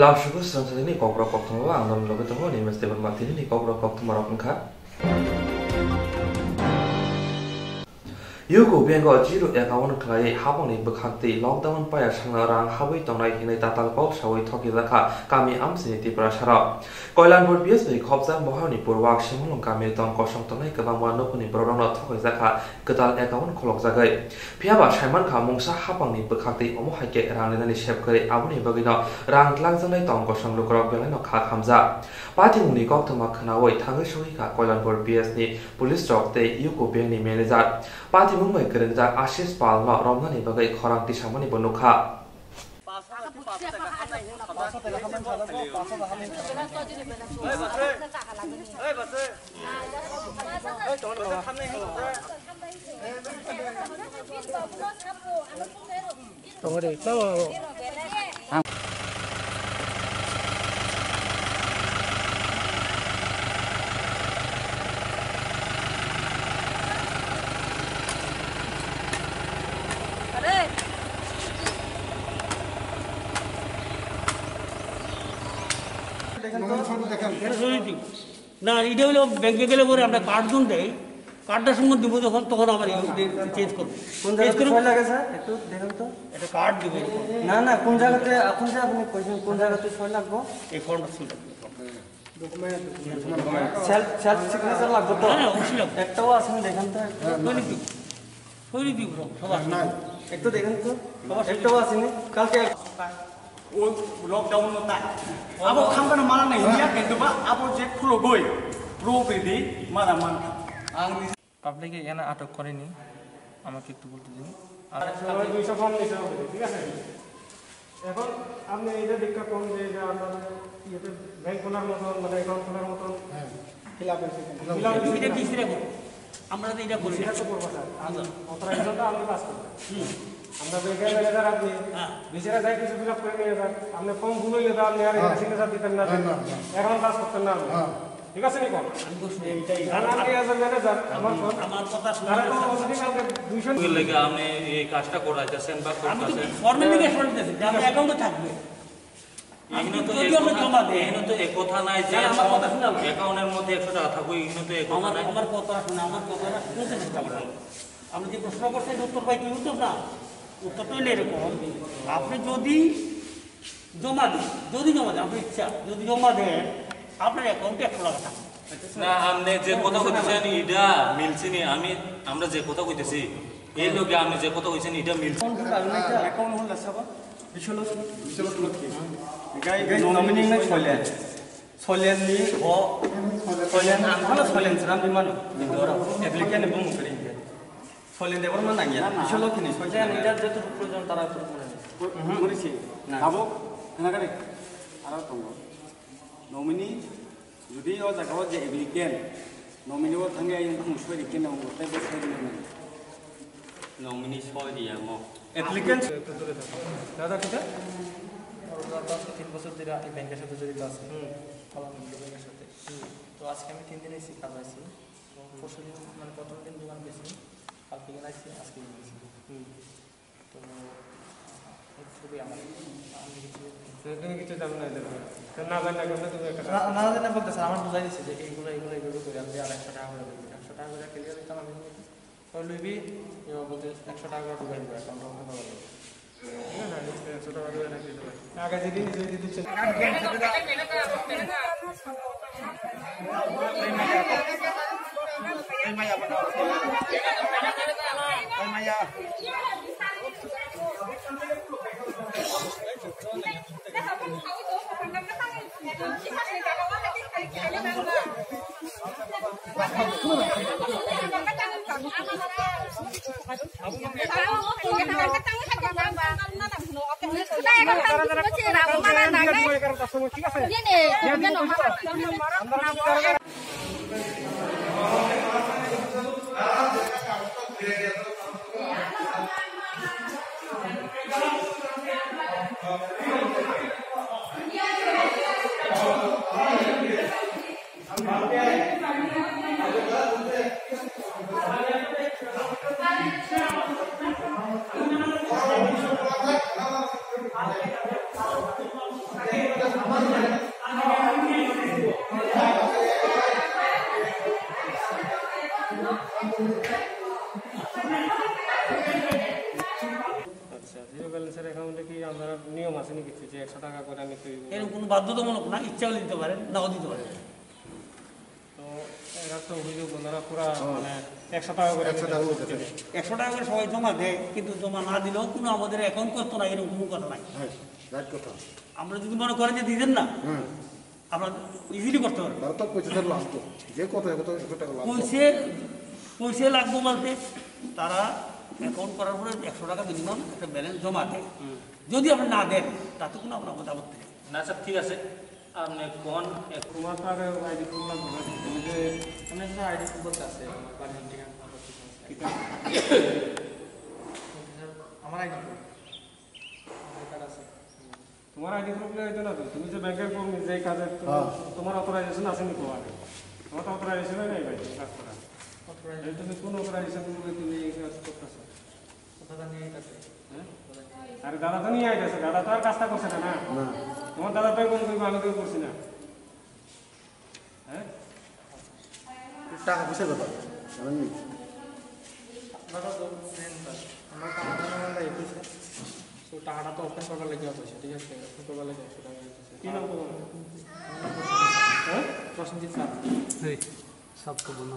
লাউসুকু সঞ্চালিনী কক্র কক্তম আন্দোলন লগে দङ নিমেশ দেবন মাতিনি কক্র কক্তম রকমখা Yugo ইউকোবিয়াঙ্গ জিরো একাউন্ট খাই হাবংনি বখান্তি লকডাউন পায়া সাংনা রাং হাবই টংনাই হিনাই তাতাল কক সাবই থকি রাখা কামি আমসিনি তিপ্রা সারা কয়লানপুর বিএসপি খবজান মহানি পূর্বাক সিমলং কামি তং কসং টংনাই কাবাং ওয়া নকুনি বরণ থকি রাখা গদাল একাউন্ট খলক জাগাই ফিয়াবা সাইমান খা মুংসা হাবংনি বখান্তি অমো হাইকে রাংলেনানি সেভ করে আবনি বগিন রাং লাংজানাই তং কসং লুকরক বেলাইন খা খামজা পাতি মুনি কক তমা খনাওই থাঙ্গৈ সহিকা কয়লানপুর বিএসনি পুলিশ চক তে ইউকোবিয়াঙ্গনি manager Pati Mumbai Kerenjak Ashish Palma Romnani bagai korang di Samani Bonuka. Tunggu deh, না এটা হলো ব্যাংকে গেলে পরে আমরা কার্ড যখন দেয় কার্ডটার সঙ্গে দিব যখন তখন আমার চেঞ্জ করব। কোন চেঞ্জ জায়গাতে লাগে স্যার? একটু দেখুন তো। একটা কার্ড দেবো। না না কোন জায়গাতে এখন যে আপনি কইছেন কোন জায়গাতে ছয় লাগবো? এই ফর্মটা ছিল সেলফ সেলফ সিগনেচার লাগবে তো? হ্যাঁ অবশ্যই লাগবে। একটাও আসেনি দেখেন তো। দিব। সবার। একটু দেখেন তো। একটাও আসেনি কালকে পাবলিকে এখানে আটক করেনি। আমাকে একটু বলতে দিন। আচ্ছা, ঠিক আছে? এখন আপনি এটা দীক্ষা কম যে আমরা ব্যাংক খোলার মতন মানে অ্যাকাউন্ট খোলার মতন। আমরা তো এটা করি এটা তো স্যার আচ্ছা, অথরাইজেশনটা পাস করব আমরা ব্যাংকের ম্যানেজার আপনি বিচারা যায় কিছু ফিল আপ করে নিয়ে যান আপনি ফর্ম ভুল হইলে তো আপনি আর এটা সিগনেচার দিতেন না। এখন পাস করতেন না আপনি। ঠিক আছে নি কোন কারণ আপনি এই কাজটা করাইতেছেন বা আমি তো করতেছেন। ফর্মের দিকে সরে দিতেছি যে আমার অ্যাকাউন্টে থাকবে। আমরা জমা দিই এখানে তো এক কথা শুনে মধ্যে একশো টাকা থাকবে এখানে তো এক কথা আমার কথা শুনে শুনতে চেষ্টা করেন। আপনি যে প্রশ্ন করছেন উত্তর পাই কি উত্তর না? উত্তরটা হলো এরকম। আপনি যদি জমা দেন যদি জমা দেন আপনার ইচ্ছা যদি জমা দেন আপনার অ্যাকাউন্টে একশো টাকা। থাকবে না আপনি যে কথা কইতেছেন এটা মিলছে নি। আমি আমরা যে কথা কইতেছি এই লোকে আপনি যে কথা কইছেন এটা মিলছে। অ্যাকাউন্ট হল সব বিশাল বিশাল বিমান এবং ফলে দেবর মন না গিয়া বিশাল কিনে পয়সা নিজের যত প্রয়োজন তারা তো করেছে। খাব। না করে আর তো নমিনি যদি ও জায়গা যে এগ্রিকেন নমিনি ও থাকে এই মুসবে রিকেন না ও তাই বসে নমিনি সয় দিয়া মো অ্যাপ্লিকেন্ট দাদা ঠিক আছে তিন বছর ধরে এই ব্যাংকের সাথে জড়িত আছে ব্যাংকের সাথে। তো আজকে আমি তিন দিন এসি কাজ আছি পরশু মানে প্রথম দিন দোকান গেছি কালকে গেলে আজকে গেছি তো খুবই আমার আমি কিছু তুমি কিছু জানো না এদের না জানি না কেমন তুমি একটা না জানা বলতে স্যার আমার বোঝাই দিচ্ছে যে এইগুলো এইগুলো এগুলো করে আমি আর একশো টাকা করে দেবো একশো টাকা করে ক্লিয়ার দিতাম আমি লইবি এবার বলতে একশো টাকা করে ঢুকাই দেবো অ্যাকাউন্টে ওখানে বলব আগে যেদিন যেদিন দিচ্ছে ঠিক আছে Gracias. বাধ্যতামূলক না ইচ্ছা হলে দিতে পারেন নাও দিতে পারেন তো এরা তো অভিযোগ ওনারা পুরা মানে একশো টাকা করে একশো টাকা করে দিতে একশো টাকা করে সবাই জমা দেয় কিন্তু জমা না দিলেও কোনো আমাদের অ্যাকাউন্ট করতো না এরকম কোনো কথা নাই। হ্যাঁ আমরা যদি মনে করেন যে দিতেন না আমরা ইজিলি করতে পারব। পয়সা ধরে লাগতো। যে কথা কত একশো টাকা লাগতো। পয়সে পয়সা লাগবো বলতে তারা অ্যাকাউন্ট করার পরে একশো টাকা মিনিমাম একটা ব্যালেন্স জমা দেয়। যদি আপনি না দেন তাতে কোনো আপনার নেই। না স্যার ঠিক আছে। আপনি কোন তোমার তো আগে আইডি প্রুফ তুমি যে আইডি প্রুফ আছে আমার বাড়ির ঠিকানা আমার আছে। আমার আইডি প্রুফ কার্ড আছে। তোমার আইডি প্রুফ হইতো না তো? তুমি যে ব্যাংকের কর্মী যে কাজে তো-। তোমার অথরাইজেশন আছে নি তোমার। তোমার তো অথরাইজেশন নাই ভাই কাজ করা অথরাইজ তুমি কোন অথরাইজেশন তুমি কাজ করতেছো কোথাটা নিয়ে আছে হ্যাঁ আরে দাদা তো নিয়ে আইতেছে দাদা তো আর কাজটা করছে না না? না। তোমার দাদা তো কোন করব আমি তো করছি না। হ্যাঁ? টাকা পয়সা কথা। জানেন আপনারা তো আমার টাকা একুশ তো টাকাটা তো ওপেন করবার লেগে পয়সা ঠিক আছে? ওপেন করবার লেগে একশো টাকা কি নাম তোমার? হ্যাঁ? প্রসেনজিৎ স্যার। সব তো বলো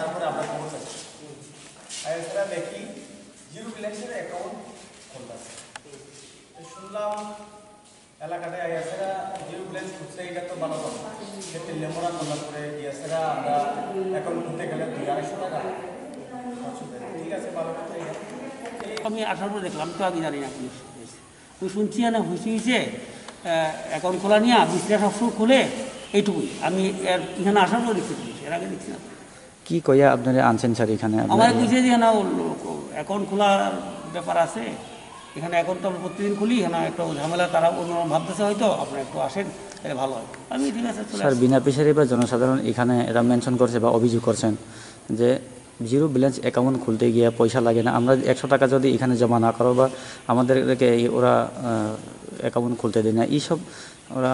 তারপরে আমরা খবর পাচ্ছি আর এছাড়া দেখি জিরো ব্যালেন্সের অ্যাকাউন্ট খুলতেছে শুনলাম এলাকাটায় এছাড়া জিরো ব্যালেন্স খুলছে এটা তো ভালো কথা ক্ষেত্রে লেমরা তোলা করে এছাড়া আমরা অ্যাকাউন্ট খুলতে গেলে দুই আড়াইশো টাকা খরচ যায়। ঠিক আছে ভালো কথা আমি আসার পরে দেখলাম তো আগে জানি না পুলিশ। আমি শুনছি না হুইসি হয়েছে অ্যাকাউন্ট খোলা নিয়ে বিশটা সবসময় খুলে এইটুকুই আমি এখানে আসার পরে দেখছি পুলিশ এর আগে দেখছি না কি কইয়া আপনারা আনছেন স্যার এখানে আমার? বুঝে যে না অ্যাকাউন্ট খোলার ব্যাপার আছে এখানে এখন তো আমরা প্রতিদিন খুলি এখানে একটা ঝামেলা তারা অন্য ভাবতেছে হয়তো আপনারা একটু আসেন তাহলে ভালো হয়। আমি ঠিক আছে স্যার বিনা পেশারি বা জনসাধারণ এখানে এরা মেনশন করছে বা অভিযোগ করছেন যে জিরো ব্যালেন্স অ্যাকাউন্ট খুলতে গিয়ে পয়সা লাগে না। আমরা একশো টাকা যদি এখানে জমা না করো বা আমাদেরকে ওরা অ্যাকাউন্ট খুলতে দেয় না এইসব ওরা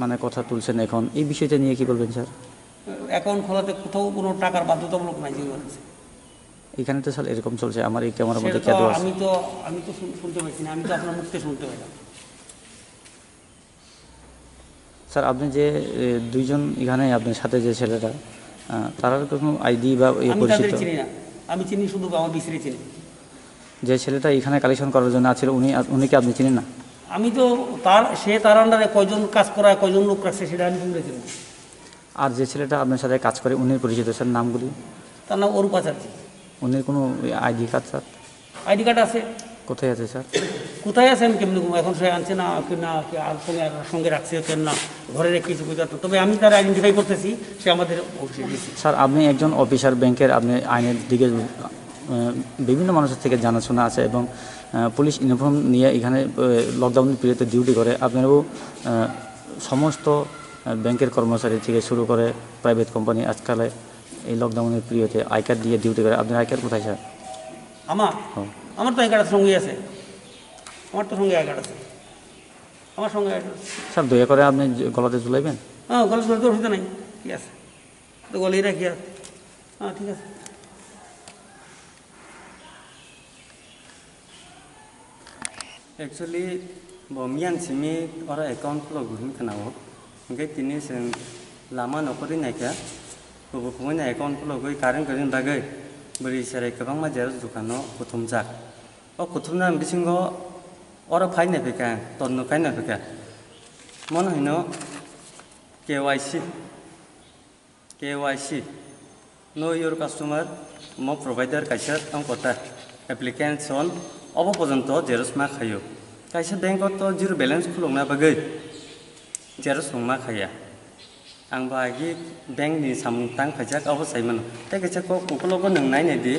মানে কথা তুলছেন এখন। এই বিষয়টা নিয়ে কি বলবেন স্যার? অ্যাকাউন্ট খোলাতে কোথাও কোনো টাকার বাধ্যতামূলক নাই জিরো ব্যালেন্সে এখানে তো স্যার এরকম চলছে আমার এই ক্যামেরার মধ্যে আছে। আমি তো আমি তো শুনতে পাইছি না আমি তো আপনার মুখতে শুনতে পাইলাম। স্যার আপনি যে দুইজন এখানে আপনার সাথে যে ছেলেটা আহ, তার কোনো আইডি বা ইয়ে পরিচিত? চিনি না। আমি চিনি শুধু আমার বিসিরে চিনি। যে ছেলেটা এখানে কালেকশন করার জন্য আছে উনি উনি কি আপনি চিনেন না? আমি তো তার সে তার আন্ডারে কয়জন কাজ করায় কয়জন লোক রাখছে সেটা আমি শুনে আর যে ছেলেটা আপনার সাথে কাজ করে উনি পরিচিত স্যার নামগুলি? তার নাম অরূপ আচার্য। উনির কোনো ID card sir? ID card আছে। কোথায় আছে স্যার? কোথায় আছে আমি কেমনি এখন সে আনছে না কি না কি আর সঙ্গে সঙ্গে রাখছে কেন না? ঘরে রেখে কিছু। তবে আমি তার আইডেন্টিফাই করতেছি সে আমাদের অফিসে স্যার আপনি একজন অফিসার ব্যাংকের আপনি আইনের দিকে বিভিন্ন মানুষের থেকে জানাশোনা আছে এবং পুলিশ ইউনিফর্ম নিয়ে এখানে লকডাউনের পিরিয়ডে ডিউটি করে। আপনারাও সমস্ত ব্যাংকের কর্মচারী থেকে শুরু করে প্রাইভেট কোম্পানি আজকালে এই লকডাউনের পিরিয়ডে আই কার্ড দিয়ে ডিউটি করে আপনার আই কার্ড কোথায় স্যার আমার হ্যাঁ। আমার তো আই কার্ড সঙ্গে আছে আমার তো সঙ্গে আই কার্ড আছে আমার সঙ্গে আই কার্ড আছে। স্যার দয়া করে আপনি যে গলাতে ঝুলাইবেন হ্যাঁ গলে তো অসুবিধা নেই ঠিক আছে তো গলেই রাখি আর হ্যাঁ ঠিক আছে एक्चुअली बमियान सिमी और अकाउंट फ्लो गुहिन खनाओ ओंखाय तिनि जों लामा नखरै नायखा बबो खमैना अकाउंट फ्लो गई कारेन्ट गजों बागै बोरै सेराय गोबां मानसिया दुखानाव खुथुमजाक अ खुथुमना बिसिङाव अर फाइना फैका तन्नु फाइना फैका मन हैनो KYC KYC know your customer म प्रभाइडार काइसा आं कथा एप्लिकेसन अब पर्यन्त जेरक्स मा खायो काइसा बेंकआवथ' जिर' बेलेन्स खुलुमना बागै जेरक्स मा खाया आं बाहागि बेंकनि सामतां फाइजाक अब साइमोन दा काइसाखौ कुकुलावबो नों नायनायदि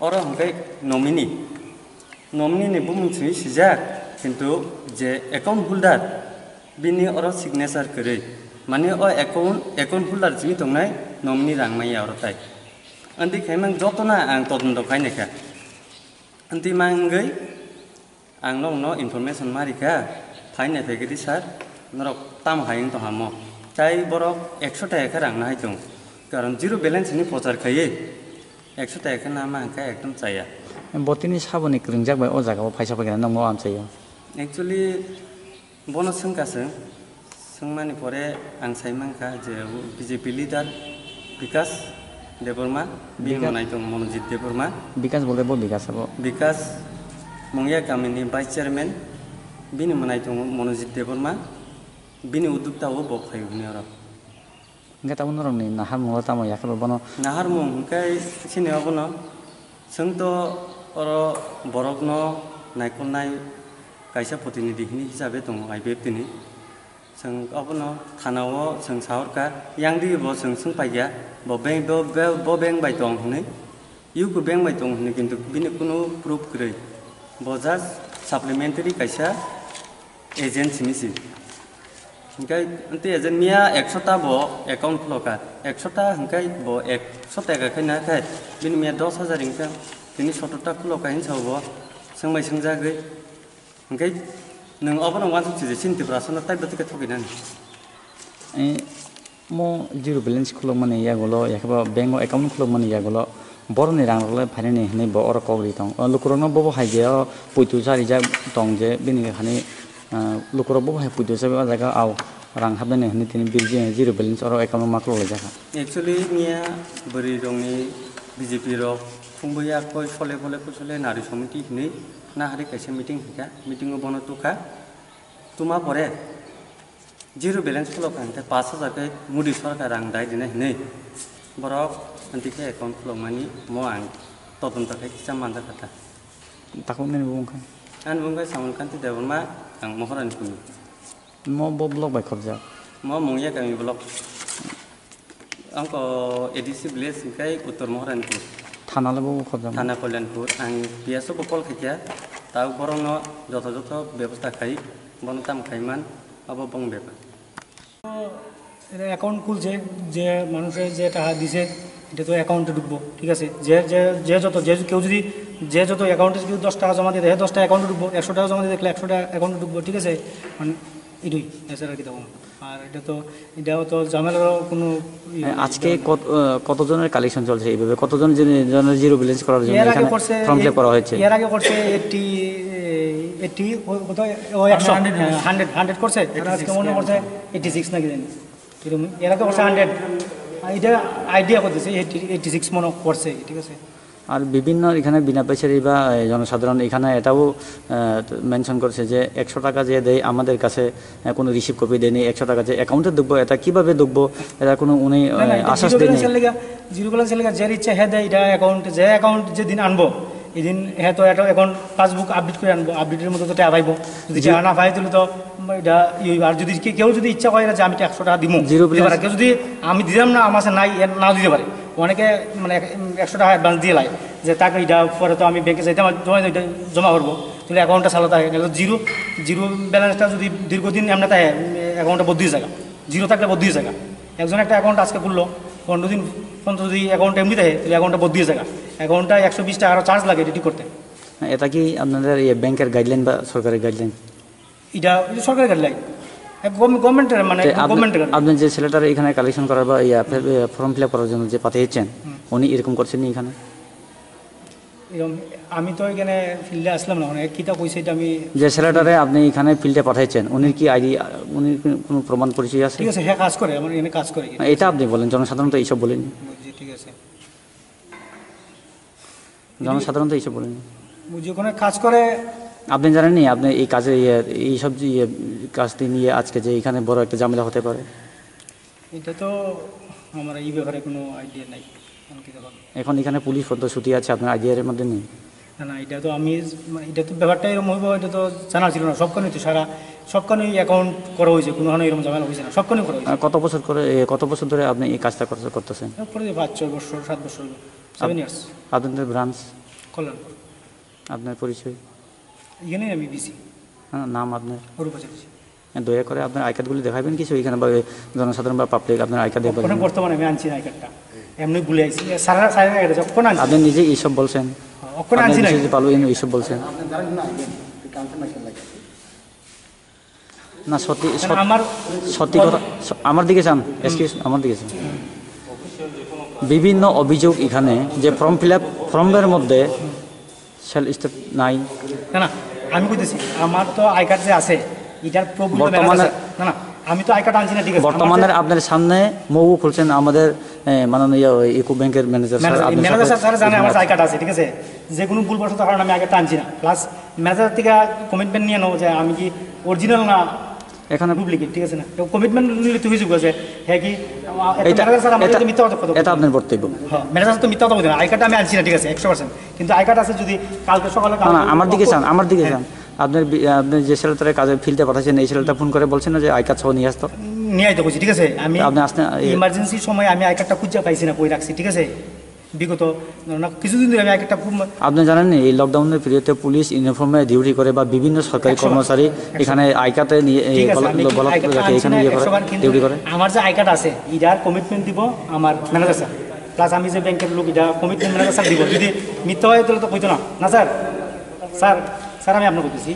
अर हंखाय नमिनि नमिनि बुंसै सिजाक खिन्थु जे एकाउन्ट होल्डार बिनि अर सिगनेचार करै माने अ एकाउन्ट एकाउन्ट होल्डार जिनि दंनाय नमिनि रांमाया अरथाय अन्ति खायमां जतना आं तदन्त खायनायखा अन्ति मांगै आंनो उनाव इनफरमेसन मारिखा फाइनाय फैगोदि सार नरक ताम हायिं तो हामो चाय बरक एकशो टाका रांना हाय दं कारण जिरो बेलेन्सनि प्रचार खायो एकशो टाका नामा हांखा एकदम चाया बतिनि साबोनि रोंजाबाय अ जागायाव फैसा फैगोन नंगौ आमसायो एक्चुअली बनो सोंखासो सोंमानि परे आं सायमांखा जे बिजेपि लिडार बिकास देबरमा बिमनाय दं मनजित देबरमा বিকাশ বলে বল বিকাশ হবো बिकास मंगिया गामिनि भाइस चेयारमेन बिनि मोननाय दङ বিনি উদ্যোক্তা হ'ব ব্যৱসায় বিভিন্ন আৰু এনেকৈ তাৰ নৰম নি নাহাৰ মুখত আমাৰ ইয়াকে ল'ব ন নাহাৰ মুখ এনেকৈ চিনি হ'ব ন চিন্তু আৰু বৰগ্ন নাইকুল নাই কাইছা প্ৰতিনিধিখিনি হিচাপে দং আই বি এফ তিনি চং অব ন থানাও চং চাহৰকা ইয়াং দি ব চং চং পাই গিয়া ব বেং ব ব বেং বাই দং হনে ইউকো বেং বাই দং হনে কিন্তু বিনি কোনো প্ৰুফ গ্ৰৈ বজাজ ছাপ্লিমেণ্টেৰী কাইছা এজেঞ্চিনিছিল ओमफ्राय अन्ते एजेन्टनिया एकस'ता ब एकाउन्ट खुल'का एकस'ता ओमफ्राय ब एकस' टाका खायना खाय बिनि मिया दस हाजार इंका बिनि सत्तरता खुल'का हिंसाव ब सोंबाय सोंजागै ओमफ्राय नों अब नङा जुथि सिन्थिफ्रा सोना type ticket थगिनानै eh mau zero balance kulok mana ya golo ya kaba bank account kulok mana ya golo bor ni rang role phane ni hne bo or kogri tong lukuro no bobo hai je puitu sari ja tong je bini khani লোকৰ বহু হেপুত হৈছে বা জেগা আও ৰাং খাব নাই শুনি তিনি বিল দিয়ে জিৰ' বেলেঞ্চ আৰু একাউণ্ট মাক ল'লে জেগা একচুৱেলি মিয়া বুঢ়ি ৰঙী বি জে পিৰ কোনোবাকৈ চলে বলে কুচলে নাৰী সমিতি শুনি না হাৰি কৈছে মিটিং শিকা মিটিঙো বনতো খা তোমাৰ পৰে জিৰ' বেলেঞ্চ খুলক আনি পাঁচ হাজাৰকৈ মোৰ দুচৰকাৰ ৰাং দাই দিনে শুনি বৰক আনিকে একাউণ্ট খুলক মানে মই আন তদন্তকে কিছুমান মানুহ কথা তাকো নিব মোক খাই আন মুখে চামুলকান্তি দেৱমা মহৰাণ কুমি মই ব ব্লক বাইখব যাওঁ মই মঙিয়া কামি ব্লক অংক এ ডি চি ভিলেজ শিকাই উত্তৰ মহৰাণপুৰ থানালৈ বৌখব যাওঁ থানা কল্যাণপুৰ আং পিয়াছো কপল খেতিয়া তাৰ ওপৰত যথাযথ ব্যৱস্থা খাই বনতাম খাইমান হ'ব বং বেপাৰ একাউণ্ট খুলছে যে মানুহে যে টাকা দিছে এটা তো অ্যাকাউন্টে ঢুকবো ঠিক আছে? যে যে যে যত যে কেউ যদি যে যত অ্যাকাউন্টে কেউ দশ টাকা জমা দিয়ে দেয় দশ টাকা অ্যাকাউন্টে ঢুকবো একশো টাকা জমা দিয়ে দেখলে একশো টাকা অ্যাকাউন্টে ঢুকবো ঠিক আছে? মানে এটুই এছাড়া আর কি তখন আর এটা তো এটাও তো ঝামেলারও কোনো ইয়ে আজকে কত কতজনের কালেকশন চলছে এইভাবে? কতজন জনের জিরো ব্যালেন্স করার জন্য? এখানে করছে ফর্ম ফিল করা হয়েছে। এর আগে করছে এইটটি কোথায় ও একশো হান্ড্রেড হান্ড্রেড করছে। আর আজকে মনে করছে এইটটি সিক্স নাকি জানি। এরকম এর আগে করছে হান্ড্রেড এটা আইডিয়া করতেছে এইটটি সিক্স মনে করছে ঠিক আছে? আর বিভিন্ন এখানে বিনা পয়সারি বা জনসাধারণ এখানে এটাও মেনশন করছে যে একশো টাকা যে দেয় আমাদের কাছে কোনো রিসিভ কপি দেয়নি একশো টাকা যে অ্যাকাউন্টে ঢুকবো এটা কীভাবে ঢুকবো এটা কোনো উনি আশ্বাস দেয়নি। জিরো ব্যালেন্সের লেগে যে ইচ্ছা হ্যাঁ দেয় এটা অ্যাকাউন্ট যে অ্যাকাউন্ট যেদিন আনব এদিন হ্যাঁ তো একটা অ্যাকাউন্ট পাসবুক আপডেট করে আনব আপডেটের মতো তো টাকা পাইব যদি টাকা না পাই তাহলে তো এটা আর যদি কেউ যদি ইচ্ছা করে যে আমি একশো টাকা দিব দিতে পারে। কেউ যদি আমি দিলাম না আমার নাই নাও দিতে পারে। অনেকে মানে একশো টাকা অ্যাডভান্স দিয়ে লাই যে তাকে এটা পরে তো আমি ব্যাংকে যাইতে আমার জমা করব। তাহলে অ্যাকাউন্টটা চালাতে থাকে। জিরো জিরো ব্যালেন্সটা যদি দীর্ঘদিন এমনি থাকে অ্যাকাউন্টটা বদলি জায়গা। জিরো থাকলে বদলি জায়গা। একজন একটা অ্যাকাউন্ট আজকে খুললো পনেরো দিন পর্যন্ত যদি অ্যাকাউন্ট এমনি থাকে তাহলে অ্যাকাউন্টটা বদলি জায়গা। অ্যাকাউন্টটা একশো বিশ টাকা চার্জ লাগে রেডি করতে। এটা কি আপনাদের ইয়ে ব্যাংকের গাইডলাইন বা সরকারের গাইডলাইন এটা সরকারি গাইডলাইন গভর্নমেন্টের মানে গভর্নমেন্টের আপনি যে ছেলেটার এখানে কালেকশন করার বা ফর্ম ফিল করার জন্য যে পাঠিয়েছেন উনি এরকম করছেন এখানে? আমি তো এখানে ফিল্ডে আসলাম না অনেক কিতা কইছে এটা আমি যে ছেলেটারে আপনি এখানে ফিল্ডে পাঠিয়েছেন উনি কি আইডি উনির কোনো প্রমাণ পরিচয় আছে? ঠিক আছে হ্যাঁ কাজ করে আমার এখানে কাজ করে। এটা আপনি বলেন জনসাধারণ তো এইসব বলেন ঠিক আছে। জনসাধারণ তো এইসব বলেন বুঝছি ওখানে কাজ করে আপনি জানেন নি আপনি এই কাজে ইয়ে এইসব যে ইয়ে কাজটি নিয়ে আজকে যে এখানে বড় একটা ঝামেলা হতে পারে? এটা তো আমার এই ব্যাপারে কোনো আইডিয়া নাই। এখন এখানে পুলিশ পদ্ম ছুটি আছে আপনার আইডিয়ার মধ্যে নেই? না না এটা তো আমি এটা তো ব্যাপারটা এরকম হইব এটা তো জানা ছিল না। সবখানেই তো সারা সবখানেই অ্যাকাউন্ট করা হয়েছে কোনো এরকম ঝামেলা হয়েছে না। সবখানেই করা হয়েছে। কত বছর করে কত বছর ধরে আপনি এই কাজটা করতে- করতেছেন? পাঁচ ছয় বছর সাত বছর সেভেন ইয়ার্স আপনাদের ব্রাঞ্চ কল্যাণপুর। আপনার পরিচয়? এখানেই আমি বিসি হ্যাঁ, নাম আপনার? অরূপাচার্য দয়া করে আপনার আই কার্ডগুলি দেখাবেন কিছু এখানে বা জনসাধারণ বা পাবলিক আপনার আই কার্ড বর্তমানে আমি আনছি না কার্ডটা। এমনি ভুলে আইছি। সারা সারা যখন আনছি? আপনি নিজে এইসব বলছেন। আনছি না? এইসব বলছেন। না সত্যি আমার সত্যি কথা আমার দিকে চান? এক্সকিউজ আমার দিকে চান। বিভিন্ন অভিযোগ এখানে যে ফর্ম ফিল আপ ফর্মের মধ্যে সেল স্টেপ নাই না। আমি বুঝতেছি আমার তো আই কার্ড যে আছে এটার প্রবলেম বর্তমানে- না না আমি তো আই কার্ড আনছি না ঠিক আছে। বর্তমানে আপনার সামনে মৌ খুলছেন আমাদের মাননীয় ইকো ব্যাংকের ম্যানেজার স্যার আপনি ম্যানেজার স্যার স্যার জানে আমার আই কার্ড আছে ঠিক আছে? যে কোনো ভুলবশত কারণ আমি আগে টানছি না। প্লাস ম্যানেজার থেকে কমিটমেন্ট নিয়ে নেব যে আমি কি অরিজিনাল না এখানে ডুপ্লিকেট ঠিক আছে না? কমিটমেন্ট নিলে তুই হয়েছে যে হ্যাঁ কি? এটা মিথ্যা কথা এটা আপনার বক্তব্য। হ্যাঁ ম্যানেজার তো মিথ্যা কথা বলছে না। আই কার্ডটা আমি আনছি না ঠিক আছে একশো পার্সেন্ট কিন্তু আই কার্ড আছে যদি কালকে সকালে না আমার দিকে চান আমার দিকে হ্যাঁ। চান আপনার আপনি যে ছেলেটারে কাজে ফিল্ডে পাঠাচ্ছেন এই ছেলেটা ফোন করে বলছেন না যে আই কার্ড সহ নিয়ে আসতো? নিয়ে আইতে বলছি ঠিক আছে? আমি আপনি আসতে- এ- ইমার্জেন্সি সময় আমি আই কার্ডটা খুঁজে পাইছি না কই রাখছি ঠিক আছে? বিগত না কিছুদিন ধরে আমি খুব আপনি জানেন এই লকডাউনের পিরিয়ডে পুলিশ ইউনিফর্মে ডিউটি করে বা বিভিন্ন সরকারি কর্মচারী এখানে আই কার্ডে নিয়ে এখানে ইয়ে করে ডিউটি আমার যে আই কার্ড আছে এটার কমিটমেন্ট দিব আমার ম্যানেজার স্যার প্লাস আমি যে ব্যাংকের লোক এটা কমিটমেন্ট ম্যানেজার স্যার দিব। যদি মিথ্যা হয় তাহলে তো কইতো না। না স্যার স্যার স্যার আমি আপনাকে বলতেছি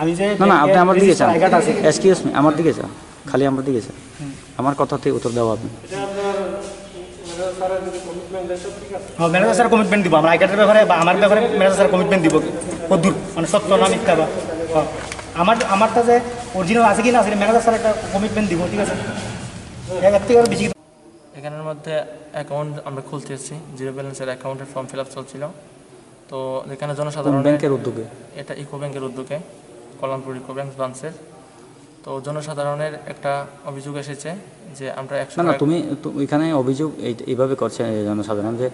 আমি যে না না আপনি আমার দিকে চান আই কার্ড আছে। এক্সকিউজ মি আমার দিকে চান খালি আমার দিকে চান আমার কথাতে উত্তর দেওয়া আপনি ম্যানেজার স্যার কমিটমেন্ট দিব। আমার আই কার্ডের ব্যাপারে বা আমার ব্যাপারে ম্যানেজার স্যার কমিটমেন্ট দিব। কদ্দূর মানে সত্য না মিথ্যা বা হ্যাঁ। আমার আমারটা যে অরিজিনাল আছে কি না আছে ম্যানেজার স্যার একটা কমিটমেন্ট দিব ঠিক আছে? এর থেকে বেশি এখানের মধ্যে অ্যাকাউন্ট আমরা খুলতে এসেছি। জিরো ব্যালেন্সের অ্যাকাউন্টের ফর্ম ফিল আপ চলছিল। তো এখানে জনসাধারণ ব্যাংকের উদ্যোগে? এটা ইকো ব্যাংকের উদ্যোগে কল্যাণপুর ইকো ব্যাংক ব্রাঞ্চের তো জনসাধারণের একটা অভিযোগ এসেছে যে আমরা একশো না না তুমি এখানে অভিযোগ এইভাবে করছে জনসাধারণ যে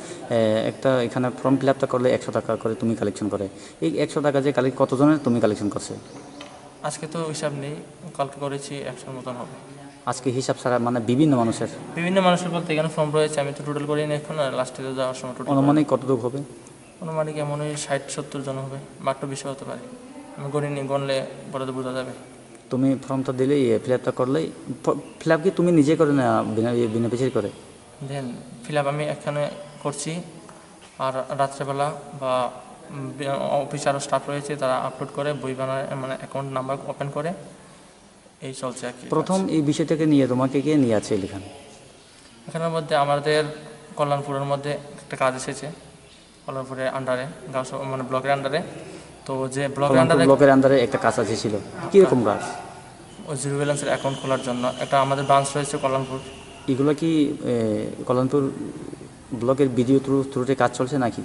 একটা এখানে ফর্ম ফিল আপটা করলে একশো টাকা করে তুমি কালেকশন করে। এই একশো টাকা যে কালেক্ট কতজনের তুমি কালেকশন করছে? আজকে তো হিসাব নেই কালকে করেছি একশোর মতন হবে। আজকে হিসাব ছাড়া মানে বিভিন্ন মানুষের? বিভিন্ন মানুষের বলতে এখানে ফর্ম রয়েছে আমি তো টোটাল করিনি এখন আর লাস্টে যাওয়ার সময় টোটাল অনুমানিক কতটুকু হবে? অনুমানিক এমন ওই ষাট সত্তর জন হবে মাত্র বেশি হতে পারে। আমি গণিনি গণলে পরে তো বোঝা যাবে। তুমি ফর্মটা দিলেই ফিল আপটা করলেই ফিল আপ কি তুমি নিজে করে না বিনা ইয়ে বিনা বেনিফিশিয়ারি করে? দেন ফিল আপ আমি এখানে করছি। আর রাত্রেবেলা বা অফিস আরও স্টাফ রয়েছে তারা আপলোড করে বই বানায় মানে অ্যাকাউন্ট নাম্বার ওপেন করে। এই চলছে আর কি প্রথম এই বিষয়টাকে নিয়ে তোমাকে কে নিয়ে আছে এখানে? এখানের মধ্যে আমাদের কল্যাণপুরের মধ্যে একটা কাজ এসেছে কল্যাণপুরের আন্ডারে সভা- মানে ব্লকের আন্ডারে তো যে ব্লকের আন্ডারে ব্লকের আন্ডারে একটা কাজ আছে ছিল। কীরকম কাজ? ওই জিরো ব্যালেন্সের অ্যাকাউন্ট খোলার জন্য। একটা আমাদের ব্রাঞ্চ রয়েছে কল্যাণপুর। এগুলো কি কল্যাণপুর ব্লকের ভিডিও থ্রু থ্রুতে কাজ চলছে নাকি?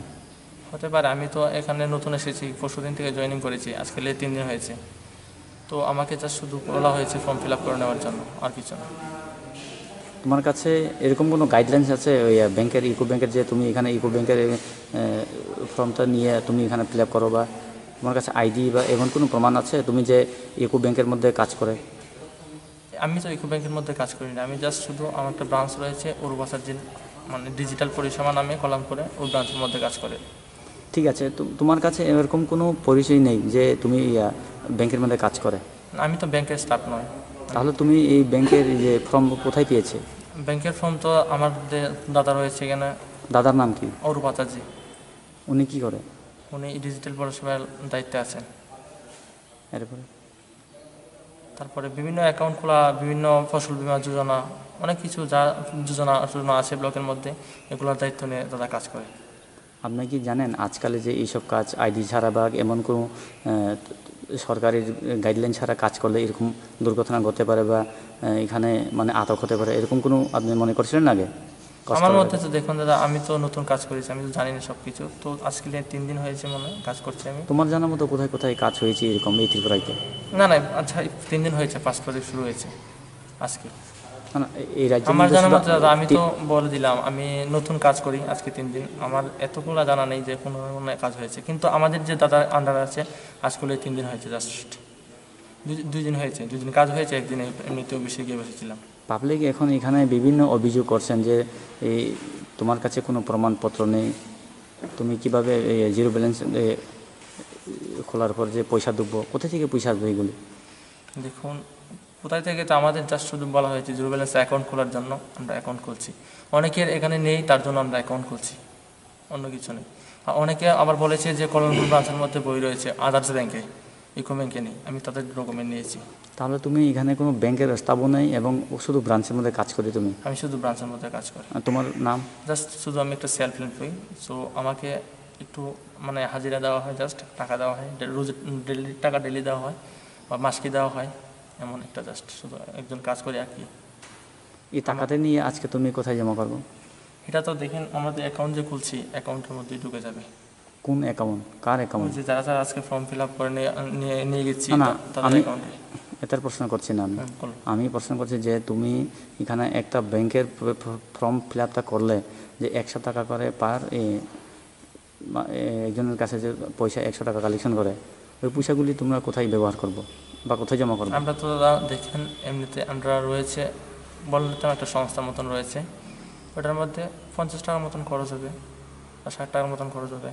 হতে পারে। আমি তো এখানে নতুন এসেছি পরশু দিন থেকে জয়েনিং করেছি। আজকে তিন দিন হয়েছে। তো আমাকে জাস্ট শুধু বলা হয়েছে ফর্ম ফিল আপ করে নেওয়ার জন্য আর কিছু না। তোমার কাছে এরকম কোনো গাইডলাইন্স আছে? ওই ব্যাংকের ইকো ব্যাংকের যে তুমি এখানে ইকো ব্যাংকের ফর্মটা নিয়ে তুমি এখানে ফিল আপ করো বা তোমার কাছে আইডি বা এমন কোনো প্রমাণ আছে? তুমি যে ইকো ব্যাংকের মধ্যে কাজ করে। আমি তো ইকো ব্যাংকের মধ্যে কাজ করি না। আমি জাস্ট শুধু আমার একটা ব্রাঞ্চ রয়েছে উরুবাসার যে মানে ডিজিটাল পরিষেবা নামে কলাম করে ওই ব্রাঞ্চের মধ্যে কাজ করে। ঠিক আছে তো তোমার কাছে এরকম কোনো পরিচয় নেই যে তুমি ব্যাংকের মধ্যে কাজ করে? আমি তো ব্যাংকের স্টাফ নয়। তাহলে তুমি এই ব্যাংকের যে ফর্ম কোথায় পেয়েছে? ব্যাংকের ফর্ম তো আমার দাদা রয়েছে এখানে। দাদার নাম কি? অরূপ আচার্য উনি কি করে? উনি ডিজিটাল পরিষেবার দায়িত্বে আছেন। এরপরে? তারপরে বিভিন্ন অ্যাকাউন্ট খোলা বিভিন্ন ফসল বীমা যোজনা অনেক কিছু যা যোজনা যোজনা আছে ব্লকের মধ্যে এগুলোর দায়িত্ব নিয়ে দাদা কাজ করে। আপনি কি জানেন আজকালে যে এইসব কাজ আইডি ছাড়া বা এমন কোনো সরকারের গাইডলাইন ছাড়া কাজ করলে এরকম দুর্ঘটনা ঘটতে পারে বা এখানে মানে আতক হতে পারে এরকম কোনো আপনি মনে করছিলেন আগে? আমার? মধ্যে তো দেখুন দাদা আমি তো নতুন কাজ করেছি আমি তো জানি না সব কিছু তো আজকে তিন দিন হয়েছে মনে হয় কাজ করছি আমি। তোমার জানার মতো কোথায় কোথায় কাজ হয়েছে এরকম এই ত্রিপুরাইতে না না আচ্ছা তিন দিন হয়েছে পাঁচ তারিখ শুরু হয়েছে আজকে। এই আমার জানার মতো দাদা আমি তো বলে দিলাম আমি নতুন কাজ করি আজকে তিন দিন। আমার এতগুলো জানা নেই যে কোনো কোনো কাজ হয়েছে। কিন্তু আমাদের যে দাদা আন্ডার আছে আজকে তিন দিন হয়েছে জাস্ট দুই দিন হয়েছে দুই দিন কাজ হয়েছে একদিন এমনিতেও বেশি গিয়ে বসেছিলাম। পাবলিক এখন এখানে বিভিন্ন অভিযোগ করছেন যে, এই তোমার কাছে কোনো প্রমাণপত্র নেই। তুমি কীভাবে জিরো ব্যালেন্স খোলার পর যে পয়সা দেবো কোথা থেকে পয়সা আসবে এগুলি? দেখুন, কোথায় থেকে তো আমাদের জাস্ট শুধু বলা হয়েছে জিরো ব্যালেন্স অ্যাকাউন্ট খোলার জন্য আমরা অ্যাকাউন্ট খুলছি। অনেকের এখানে নেই, তার জন্য আমরা অ্যাকাউন্ট খুলছি। অন্য কিছু নেই। অনেকে আবার বলেছে যে কলমপুর ব্রাঞ্চের মধ্যে বই রয়েছে আদার্স ব্যাংকে ইকো ব্যাংকে নেই আমি তাদের ডকুমেন্ট নিয়েছি। তাহলে তুমি এখানে কোনো ব্যাংকের স্থাপন নেই এবং শুধু ব্রাঞ্চের মধ্যে কাজ করি তুমি? আমি শুধু ব্রাঞ্চের মধ্যে কাজ করি। আর তোমার নাম? জাস্ট শুধু আমি একটা সেলফ এমপ্লয়ি সো আমাকে একটু মানে হাজিরা দেওয়া হয় জাস্ট টাকা দেওয়া হয়। রোজ ডেলি টাকা ডেলি দেওয়া হয় বা মাসকে দেওয়া হয়। এমন একটা জাস্ট শুধু একজন কাজ করি আর কি। এই টাকাটা নিয়ে আজকে তুমি কোথায় জমা করব? এটা তো দেখেন আমাদের অ্যাকাউন্ট যে খুলছি অ্যাকাউন্টের মধ্যেই ঢুকে যাবে। কোন অ্যাকাউন্ট কার অ্যাকাউন্ট যে যারা যারা আজকে ফর্ম ফিল আপ করে নিয়ে নিয়ে গেছি না, আমি- এটার প্রশ্ন করছি না আমি। আমি প্রশ্ন করছি যে তুমি এখানে একটা ব্যাংকের ফর্ম ফিল আপটা করলে যে একশো টাকা করে পার এ, একজনের কাছে যে পয়সা একশো টাকা কালেকশন করে ওই পয়সাগুলি তোমরা কোথায় ব্যবহার করব বা কোথায় জমা করব? আমরা তো দাদা দেখেন এমনিতে আমরা রয়েছে বললে তো একটা সংস্থার মতন রয়েছে ওটার মধ্যে পঞ্চাশ টাকার মতন খরচ হবে বা ষাট টাকার মতন খরচ হবে।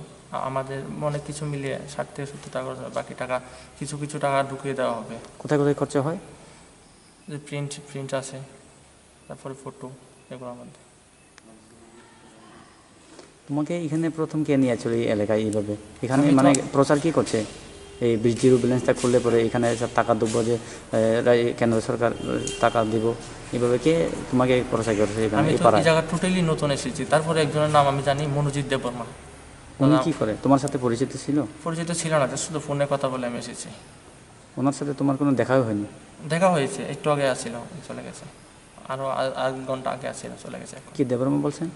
আমাদের অনেক কিছু মিলিয়ে ষাট থেকে সত্তর টাকা খরচ হবে বাকি টাকা কিছু কিছু টাকা ঢুকিয়ে দেওয়া হবে। কোথায় কোথায় খরচা হয়? যে প্রিন্ট প্রিন্ট আছে তারপরে ফটো এগুলোর মধ্যে। তোমাকে এখানে প্রথম কে নিয়ে আসলো এই এলাকায় এইভাবে? এখানে মানে প্রচার কি করছে? এই বিশ জিরো ব্যালেন্সটা খুললে পরে এখানে সব টাকা দেবো যে কেন্দ্র সরকার টাকা দিব। এইভাবে কে তোমাকে প্রচার করছে এখানে আমি এই জায়গা টোটালি নতুন এসেছি। তারপরে একজনের নাম আমি জানি মনোজিৎ দেববর্মা। উনি কি করে? তোমার সাথে পরিচিত ছিল? পরিচিত ছিল না শুধু ফোনে কথা বলে আমি এসেছি। ওনার সাথে তোমার কোনো দেখাও হয়নি? দেখা হয়েছে একটু আগে আসছিল চলে গেছে। আরও এক ঘণ্টা আগে আসছিল চলে গেছে কি দেবরমা বলছেন?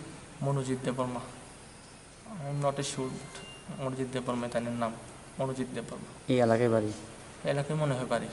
Manojit Debbarma. I am not a should Manojit Debbarma তাই নাম মনোজিৎ দেববর্মা। এই এলাকায় বাড়ি? এলাকায় মনে হয় বাড়ি।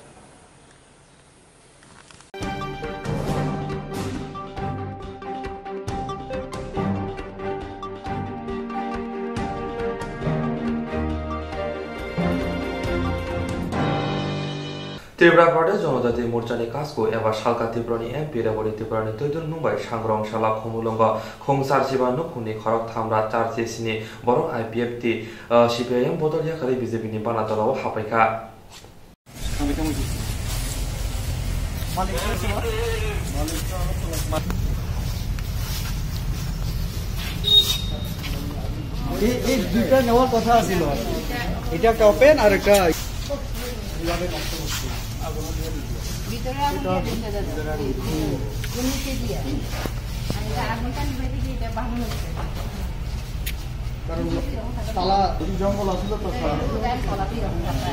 ত্রিপুরাঘাটে জনজাতি মোর্চানি কাজকু এবার সালকা ত্রিপুরানি এমপি রেবলি ত্রিপুরানি তৈদুন নুবাই সাংরং সালা খমুলঙ্গ। খংসার সিবা নুখুনি খরক থামরা চার সিনি বরং I P F T CPIM বদল ইয়াখালি বিজেপিনি বানাতলাও হাফাইকা এই দুইটা নেওয়ার কথা আছিল। এটা একটা ওপেন আর একটা ভিতরে আগুন দিয়ে দিতে যাচ্ছে। জমিতে দিয়া। এটা আগুনটা নিভে দিলে এটা বাহন হচ্ছে। কারণ তালা জঙ্গল আছিল তো গায়ের তলা দিয়ে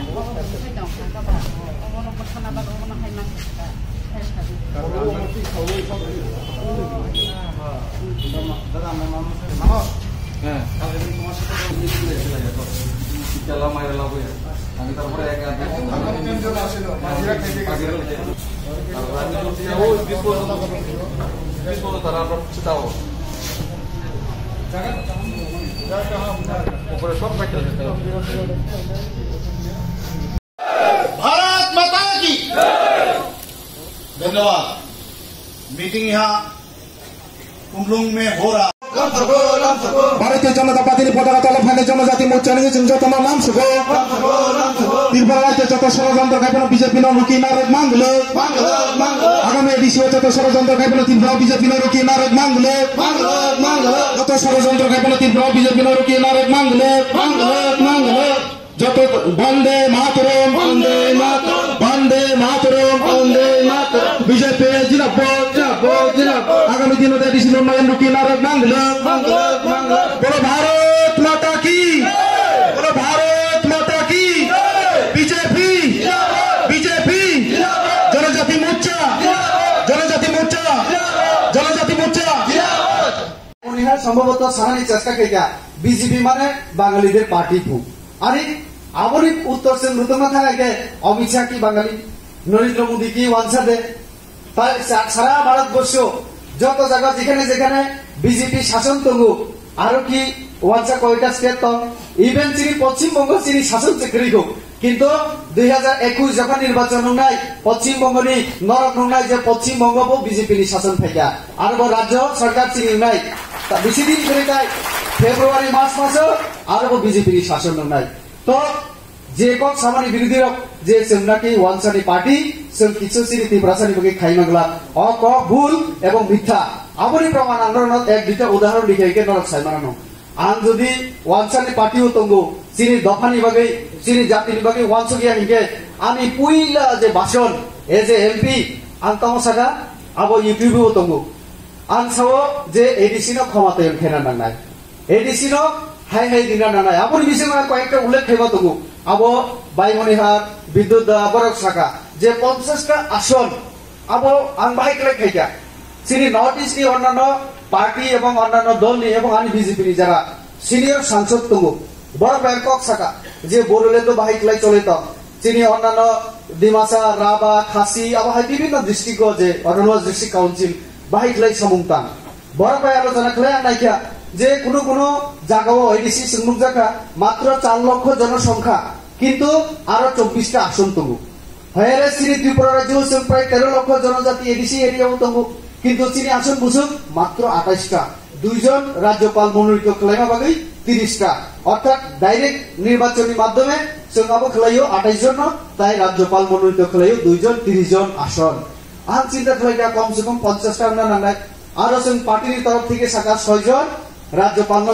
এরকম একটা ওই দাও, একটা বাহন। অমন অমন খানা বা অমন খাই না একটা ফেরেশতা দিয়ে। দাদা আমার মামা হ্যাঁ তোমার সাথে ಎಲ್ಲ ಮಾಡಿರಲ್ಲ ಹೋಗಿ ನಂತರ ಕೂಡ ಯಾಕೆ తీసుకున్న తర్వాత చితావు ఒకరు షాప్ పెట్టాలి भारत माता की धन्यवाद मीटिंग यहाँ कुंभलुंग में हो रहा ভারতীয় জনতা পার্টির পতাকা তলফানে জনজাতি মোর্চা নিয়েছেন যত আমার নাম শুভ ত্রিপুরা রাজ্যে যত ষড়যন্ত্র খাইবেন বিজেপি নরুকি নারদ মাঙ্গলে আগামী এডিসিও যত ষড়যন্ত্র খাইবেন ত্রিপুরা বিজেপি নরুকি নারদ মাঙ্গলে যত ষড়যন্ত্র খাইবেন ত্রিপুরা বিজেপি নরুকি নারদ মাঙ্গলে যত বন্দে মাতরম বন্দে মাতরম বন্দে মাতরম বন্দে মাতরম। বিজেপি জিনাব্বদ জিনাব্বদ জিনাব্বদ আগামী দিনে এডিসি উন্নয়ন রুকি নারদ মাঙ্গলে বলো ভারত মাতা কি? বলো ভারত মাতা কি? বিজেপি? বিজেপি? জনজাতি মোর্চা? জনজাতি মোর্চা? জনজাতি মোর্চা? হ্যাঁ সম্ভবত সারানি চেষ্টা কেগা বিজেপি মানে বাঙালিদের পার্টি আরে আমারই উত্তর সে নতুন কথা আগে অমিত শাহ কি বাঙালি? নরেন্দ্র মোদী কি ওয়ানসা দে তাই সারা ভারতবর্ষ, যত জায়গা যেখানে যেখানে বিজেপি শাসন তঙ্গু আরও কি ওয়ানসা কয়টা স্টেট তো ইভেন চিনি পশ্চিমবঙ্গ চিনি শাসন চাকরি হোক, কিন্তু দুই হাজার একুশ যখন নির্বাচন নাই পশ্চিমবঙ্গনি নরক নাই যে পশ্চিমবঙ্গ বিজেপি নি শাসন থাকা। আর রাজ্য সরকার চিনি নাই বেশি দিন ধরে তাই, ফেব্রুয়ারি মাস মাসে আরও বিজেপির শাসন নাই। তো যে কক সামানি বিরোধী রক যে সেমনাকি ওয়ানসানি পার্টি, সেম কিছু সিরি তীব্রাসানি বগে খাইমাগলা অ ক ভুল এবং মিথ্যা। আবরি প্রমাণ আন্দোলনত এক, দুইটা উদাহরণ লিখে একে নরক সাইমানো আন যদি ওয়ানসানি পার্টিও তঙ্গু চিনি দফানি বাগে চিনি জাতিনি বাগে ওয়ানসগিয়া হিকে, আমি পুইলা যে ভাষণ এ এমপি আন তামসাগা আবো ইউটিউবেও তঙ্গু। আন যে এডিসিনো ক্ষমতা খেনা নাংনাই এডিসিনো হাই হাই, দিনা নানাই আপনি বিশেষ কয়েকটা উল্লেখ খাইবা তবু আবো বাইমনিহার বিদ্যুৎ বরক শাখা যে পঞ্চাশটা আসন, আবো আং বাহাই কেলে খাইকা সিনি নর্থ ইস্টনি অন্যান্য পার্টি এবং অন্যান্য দলনি এবং আনি বিজেপি যারা সিনিয়র সাংসদ তবু বড় ব্যাংকক শাখা যে বড়লে তো কেলাই চলে তো। চিনি অন্যান্য ডিমাসা রাবা খাসি আবহাই বিভিন্ন ডিস্ট্রিক্ট যে অটোনোমাস ডিস্ট্রিক্ট কাউন্সিল বাহাই কেলাই সমুংতান বড় পাই আলোচনা খেলে নাইকা যে কোনো কোনো জায়গাও এডিসি সিংমুখ জায়গা মাত্র চার লক্ষ জনসংখ্যা, কিন্তু আরও চব্বিশটা আসন তবু। হয়ে শ্রী ত্রিপুরা রাজ্য হচ্ছেন প্রায় তেরো লক্ষ জনজাতি এডিসি এরিয়াও তবু, কিন্তু চিনি আসন বুঝুন মাত্র আঠাইশটা। দুইজন রাজ্যপাল মনোনীত খেলাইমা বাগৈ তিরিশটা। অর্থাৎ ডাইরেক্ট নির্বাচনী মাধ্যমে সঙ্গাবো খেলাইও আঠাইশ জন তাই রাজ্যপাল মনোনীত খেলাইও দুইজন তিরিশ জন আসন। আন চিন্তা খেলাইটা কমসে কম পঞ্চাশটা আমরা নাঙ্গাই আরও সঙ্গ পার্টির তরফ থেকে শাখা ছয়জন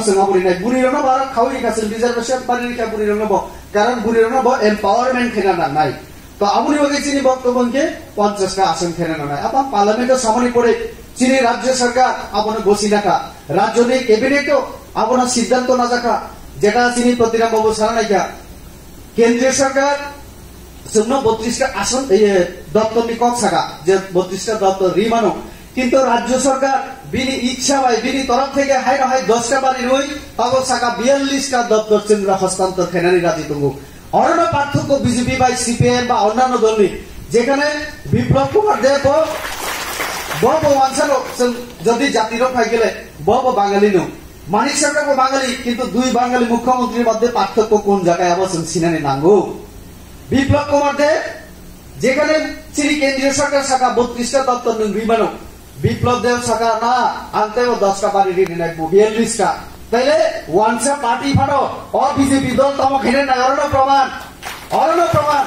সঙ্গাপুরি নাই বুড়িরনো বার খাওয়াই কাছে রিজার্ভেশন পারি কা বুড়িরনো কারণ বুড়িরনো এম্পাওয়ারমেন্ট খেলা না, নাই। তো আমুনি বগে চিনি বক্তব্যকে, পঞ্চাশটা আসন খেলে না, নাই। আপা পার্লামেন্টের সামনে পড়ে। চিনি রাজ্য সরকার আপনার বসি রাখা রাজ্য নেই, ক্যাবিনেটও আপনার সিদ্ধান্ত না দেখা যেটা চিনি প্রতিরাম বাবু সারা নাইকা কেন্দ্রীয় সরকার, শূন্য বত্রিশটা আসন দপ্তর নিকক শাখা যে বত্রিশটা দপ্তর, রিমানো কিন্তু রাজ্য সরকার বিনি ইচ্ছা ভাই বিনি তরফ থেকে হাই হাই দশটা বাড়ি রই কাগজ শাখা বিয়াল্লিশটা দপ্তর কেন্দ্র হস্তান্তর খেনারি রাজি তঙ্গু। অন্য পার্থক্য বিজেপি বা সিপিএম বা অন্যান্য দল যেখানে বিপ্লব কুমার দেব বব ওয়ানসালো যদি জাতির খাই গেলে বব বাঙালি নো মানিক সরকার বাঙালি, কিন্তু দুই বাঙালি মুখ্যমন্ত্রীর মধ্যে পার্থক্য কোন জায়গায় অবশ্য সিনানি নাঙ্গু? বিপ্লব কুমার দেব যেখানে শ্রী কেন্দ্রীয় সরকার শাখা বত্রিশটা দপ্তর বিমানক বিপ্লব দেব সরকার না, আনতে দশটা পার্টি ঋণ রাখব বিয়াল্লিশটা তাইলে ওয়ানসে পার্টি ফাটো অ বিজেপি দল তম ঘিরে নাই অরণ্য প্রমাণ অরণ্য প্রমাণ।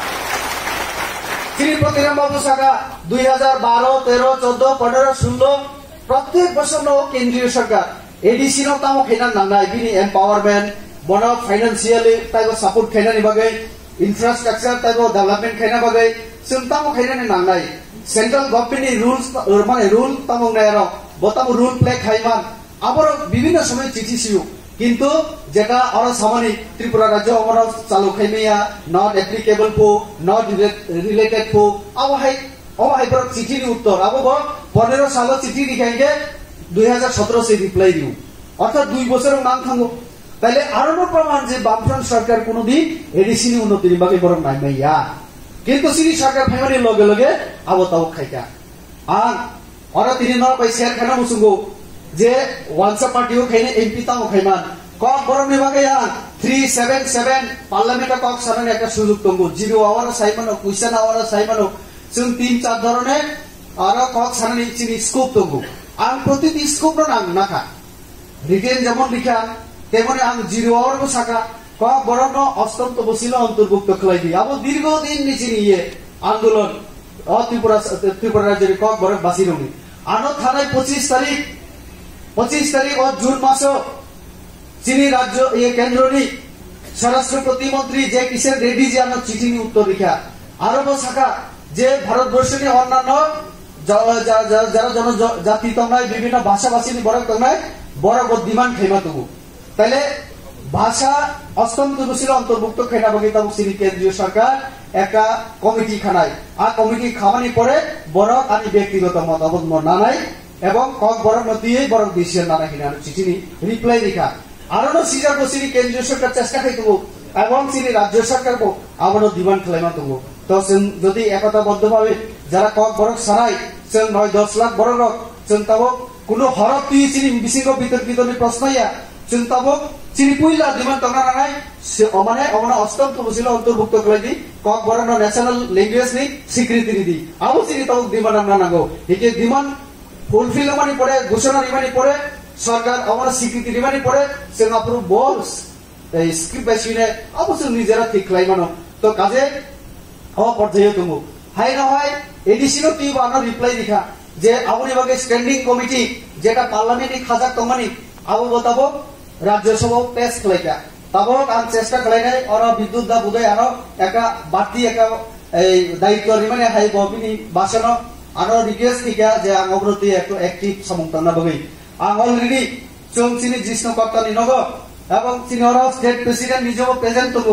শ্রী প্রতিরামবাবু সরকার দুই হাজার বারো, তেরো, চোদ্দ, পনেরো, ষোলো, প্রত্যেক বছর কেন্দ্রীয় সরকার। এডিসি নো তামো খেনান নানাই বিনি এম্পাওয়ারমেন্ট বনক ফাইনান্সিয়ালি তাইগো সাপোর্ট খেনানি বাগে ইনফ্রাস্ট্রাকচার তাইগো ডেভেলপমেন্ট খেনা বাগে সিমতামো খেনানি নানাই সেন্ট্রাল গভর্নমেন্টের রুলস মানে রুল তামং রায়ার বতাম রুল প্লে খাইমান আবার বিভিন্ন সময় চিঠিসিও কিন্তু যেটা অর সামানি ত্রিপুরা রাজ্য আমার চালু খাইমিয়া নট অ্যাপ্লিকেবল পো নট রিলেটেড পো আবহাই অবহাই পর চিঠির উত্তর আবহ পনেরো সাল চিঠি লিখাইগে দুই হাজার সতেরো সে রিপ্লাই দিও অর্থাৎ দুই বছরের নাম থাকব তাহলে আরও প্রমাণ যে বামফ্রন্ট সরকার কোনোদিন এডিসিনি উন্নতির বাকি বরং নাই মাইয়া কিন্তু সিনি সরকার ফ্যামিলির লগে লগে আবো তাও খাইকা। আর ওরা তিনি নর পাই শেয়ার খানা মুসুঙ্গো। যে ওয়ানসা পার্টিও খাইনে, এমপি তাও খাইমান। কক বরং বিভাগে আন থ্রি সেভেন সেভেন পার্লামেন্টে কক সারানি একটা সুযোগ তঙ্গু। জিরো আওয়ার সাইমানো কুইশন আওয়ার সাইমানো जों তিন চার ধরনের আরও কক সারানি চিনি স্কোপ তঙ্গু। আং প্রতিটি স্কোপ নাং নাখা। রিটেন যেমন লিখা, তেমনি আং জিরো আওয়ার সাকা কক বরং অষ্টম তপশিল অন্তর্ভুক্ত খেলাই দিয়ে। আবার দীর্ঘদিন নিচে নিয়ে আন্দোলন ত্রিপুরা ত্রিপুরা রাজ্যের কক বরং বাসি রঙি আনো থানায় পঁচিশ তারিখ পঁচিশ তারিখ ও জুন মাস চিনি রাজ্য ইয়ে কেন্দ্রনি স্বরাষ্ট্র প্রতিমন্ত্রী যে কিষেন রেড্ডি যে আনো চিঠি উত্তর লিখা। আরব শাখা যে ভারতবর্ষের অন্যান্য যারা জনজাতি তংনায় বিভিন্ন ভাষাভাষী বড় তংনায় বড় ডিমান্ড খেমা তবু। তাইলে ভাষা অষ্টম তপশিল অন্তর্ভুক্ত খেনা বগিতা শ্রী কেন্দ্রীয় সরকার একটা কমিটি খানায় আর কমিটি খামানি পরে বড় আমি ব্যক্তিগত মতামত নানাই এবং কক বড় নদীয়ে বড় ডিসিশন নানা কিনা চিঠি রিপ্লাই লিখা আরও সিজার শ্রী কেন্দ্রীয় সরকার চেষ্টা খাইতব এবং শ্রী রাজ্য সরকার আবারও ডিমান্ড খেলাইমা তবু তো যদি একতাবদ্ধ ভাবে যারা কক বড় সারাই जों নয় দশ লাখ বড় লোক जों তাবো কোনো হরফ তুই বিশিঙ্গ বিতর্কিত প্রশ্ন ইয়া। जों তাবো চিনি পুইলা ডিমান্ড তংনা নাঙাই মানে অমনা অষ্টম তপশিল অন্তর্ভুক্ত করে দি কক বড় ন্যাশনাল ল্যাঙ্গুয়েজ নি স্বীকৃতি দি আবো চিনি তাবো ডিমান্ড আমরা নাগো একে ডিমান্ড ফুলফিল মানে পরে ঘোষণা নিমানি পরে সরকার আমার স্বীকৃতি পরে जों আপনার বস এই স্ক্রিপ্ট বাইসিনে অবশ্য নিজেরা ঠিক লাইমানো তো কাজে ও পর্যায়ে তুমি হাই না হয় এডিশনও তুই বানো রিপ্লাই দিখা যে আবুনি বাগে স্ট্যান্ডিং কমিটি যেটা পার্লামেন্টে খাজাক তমানি আবু বতাবো ৰাজ্যসভাও পেচ কলেকা তাৰপৰা আমি চেষ্টা কৰে নাই আৰু বিদ্যুৎ দা বোধ হয় আৰু এটা বাতি এটা এই দায়িত্ব ইমানে হাই গভিনী বাচন আৰু ৰিকুৱেষ্ট শিকা যে আং অগ্ৰতি একো একটিভ সমৰ্থন নাভাবি আং অলৰেডি চৌ এবং চিনি অৰ ষ্টেট প্ৰেচিডেণ্ট নিজৰ প্ৰেজেণ্ট হ'ব।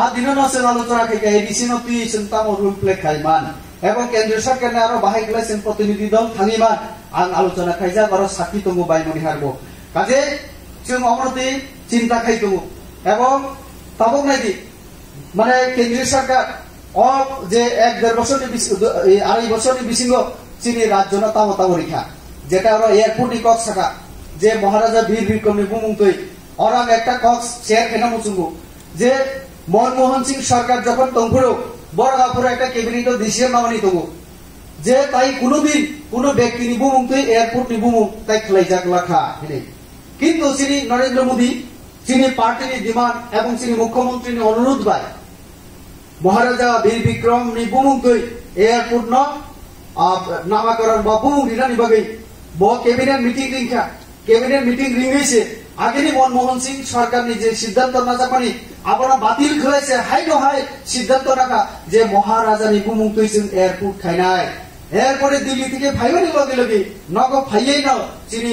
আ দিন নচেন আলোচনা শিকা এই নতি চিন্তা মোৰ ৰূপ লেখাই মান এবং কেন্দ্ৰীয় চৰকাৰে আৰু বাহাই গিলাচেন প্ৰতিনিধি দল থাঙিমান। আং আলোচনা খাইছে আৰু চাকি তমু বাই মৰি হাৰব কাজে অমরতি চিন্তা খাই তমু এবং তাবক নাইদি মানে কেন্দ্রীয় সরকার অ যে এক দেড় বছরনি আড়াই বছরনি বিসিঙ্গ চিনি রাজ্য না তামো রেখা যেটা হলো এয়ারপোর্ট নি কক্স থাকা যে মহারাজা বীর বিক্রমনি বুমুং তৈ অরাম একটা কক্স শেয়ার খেনা মুসুঙ্গু যে মনমোহন সিং সরকার যখন তংফুরো বড় গাপুরে একটা ক্যাবিনেট ডিসিশন নামানি তবু যে তাই কোনোদিন কোনো ব্যক্তি নি বুমুং এয়ারপোর্ট নি বুমুং তাই খেলাইজাক লাখা হিনে কিন্তু শ্রী নরেন্দ্র মোদী, যিনি পার্টির ডিমান্ড এবং যিনি মুখ্যমন্ত্রী অনুরোধ পায় মহারাজা বীর বিক্রম নি বুমুংতৈ এয়ারপোর্ট ন নামাকরণ বা রিনানি বাগৈ ব, ক্যাবিনেট মিটিং রিংখা ক্যাবিনেট মিটিং রিংগৈছে আগেনি মনমোহন সিং সরকারনি যে সিদ্ধান্ত নাজাপানি আপনারা বাতিল খেলাইছে হাই নহাই সিদ্ধান্ত রাখা যে মহারাজানি বুমুংতৈ जों এয়ারপোর্ট খাইনাই এরপরে দিল্লি থেকে ফাইবানি লগে লগে, নগ ফাইয়াই নাও, যিনি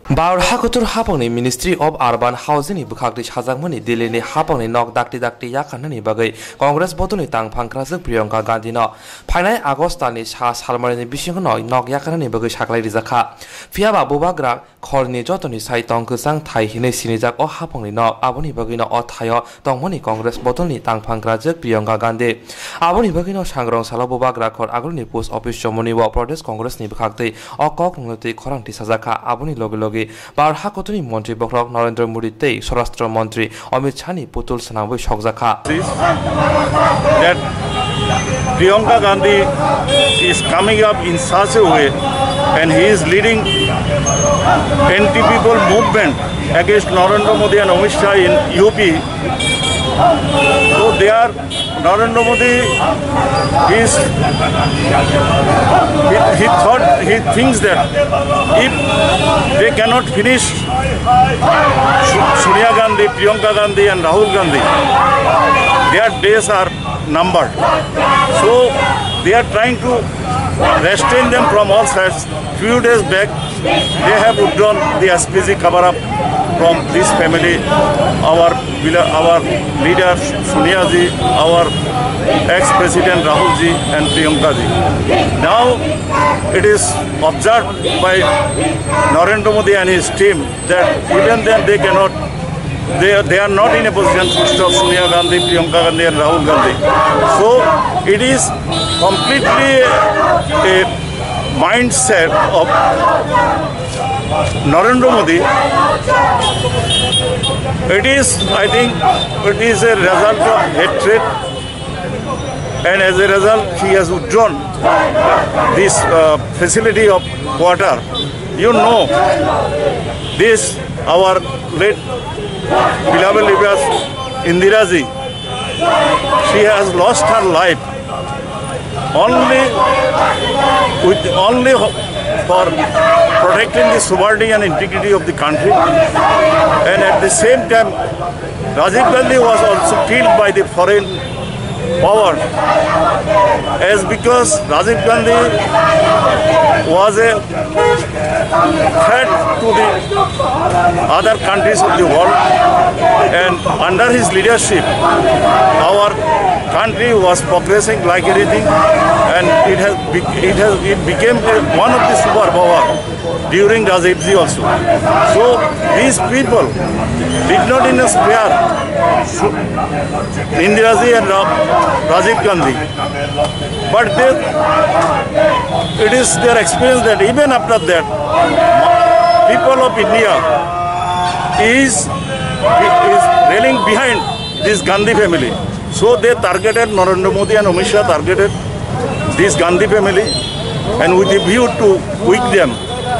hapuni Ministry of Urban Housing ni bukhakte sajakmani Delhi haponi nok dakte dakte yakanani bagai Congress bodoni tangphang kraja Priyanka Gandhi no Baur hakutur hapangni Ministry of Urban Housing ni bukhakti sajakmani Delhi ni hapangni nok dakti dakti yakanani bagai Congress bodoni tangphang kraja Priyanka Gandhi no phainai Agostani sa salmani bisingo no nok yakanani bagai saklai rijaka fiaba bubagra khorni jotoni sai tongkusang thai hinai sinijak o hapangni no aboni bagai no o thayo tongmani Congress bodoni tangphang kraja Priyanka Gandhi aboni bagai no sangrong salo bubagra khor agroni post office chomoni wa Pradesh Congress ni bukhakti o kok nungti khorangti sajaka aboni loge loge বার হাকতনি মন্ত্রী বক্রক নরেন্দ্র মোদী তেই স্বরাষ্ট্র মন্ত্রী অমিত শাহনি পুতুল সানাবই সকজাখা Priyanka Gandhi is coming up in such a way and he is leading anti-people movement against Narendra Modi and Amit Shah in UP. They are, Narendra Modi is, he, he thought, he thinks that if they cannot finish Sonia Gandhi, Priyanka Gandhi and Rahul Gandhi, their days are numbered. So they are trying to restrain them from all sides. Few days back, they have withdrawn the SPG cover up from this family. Our our leader Sonia ji, our ex-president Rahul ji and Priyanka ji. Now it is observed by Narendra Modi and his team that even then they cannot they are, they are not in a position to stop Sonia Gandhi, Priyanka Gandhi and Rahul Gandhi. So it is completely a mindset of Narendra Modi. It is, I think, it is a result of hatred and as a result he has withdrawn this uh, facility of water. You know, this our late beloved Indira ji, she has lost her life only with only for protecting the sovereignty and integrity of the country. And at the same time Rajiv Gandhi was also killed by the foreign power is because Rajiv Gandhi was a threat to the other countries of the world. And under his leadership, our country was progressing like anything, and it has it has it became one of the superpower during Rajivji also. So these people did not even spare Indiraji and Rajiv Gandhi, but they, it is their experience that even after that, people of India is is railing behind this Gandhi family. So they targeted Narendra Modi and Amit Shah targeted this Gandhi family, and with a view to weak them,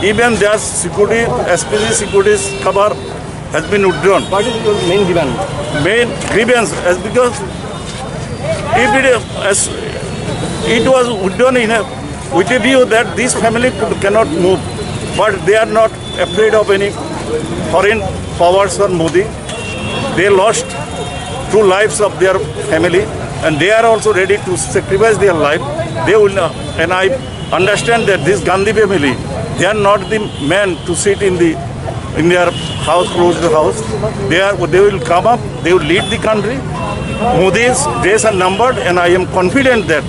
even their security, SPG security's cover has been withdrawn. What is your main grievance? Main grievance is because it, it was done in a, with a view that this family could, cannot move, but they are not afraid of any foreign powers or Modi. They lost two lives of their family, and they are also ready to sacrifice their life. They will, not, and I understand that this Gandhi family, they are not the men to sit in the in their house, closed house. They are, they will come up, they will lead the country. Modi's days are numbered, and I am confident that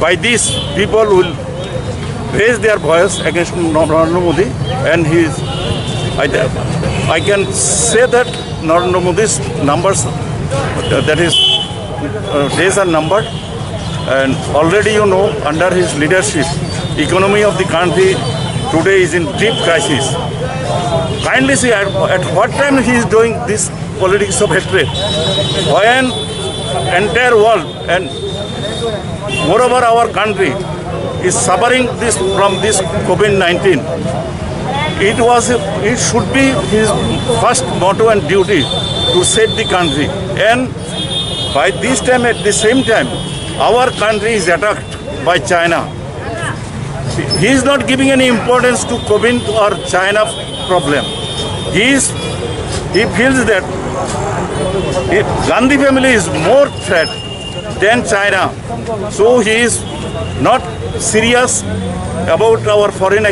by this people will raise their voice against Narendra Modi, and his. I, I can say that Narendra Modi's numbers, that is, uh, days are numbered, and already you know, under his leadership, economy of the country today is in deep crisis. Kindly see at, at what time he is doing this politics of hatred. When entire world and moreover our country is suffering this from this COVID-19. It was it should be his first motto and duty to save the country. And by this time at the same time, our country is attacked by China. He is not giving any importance to COVID or China problem. He is he feels that if Gandhi family is more threat than China. So he is not serious about our foreign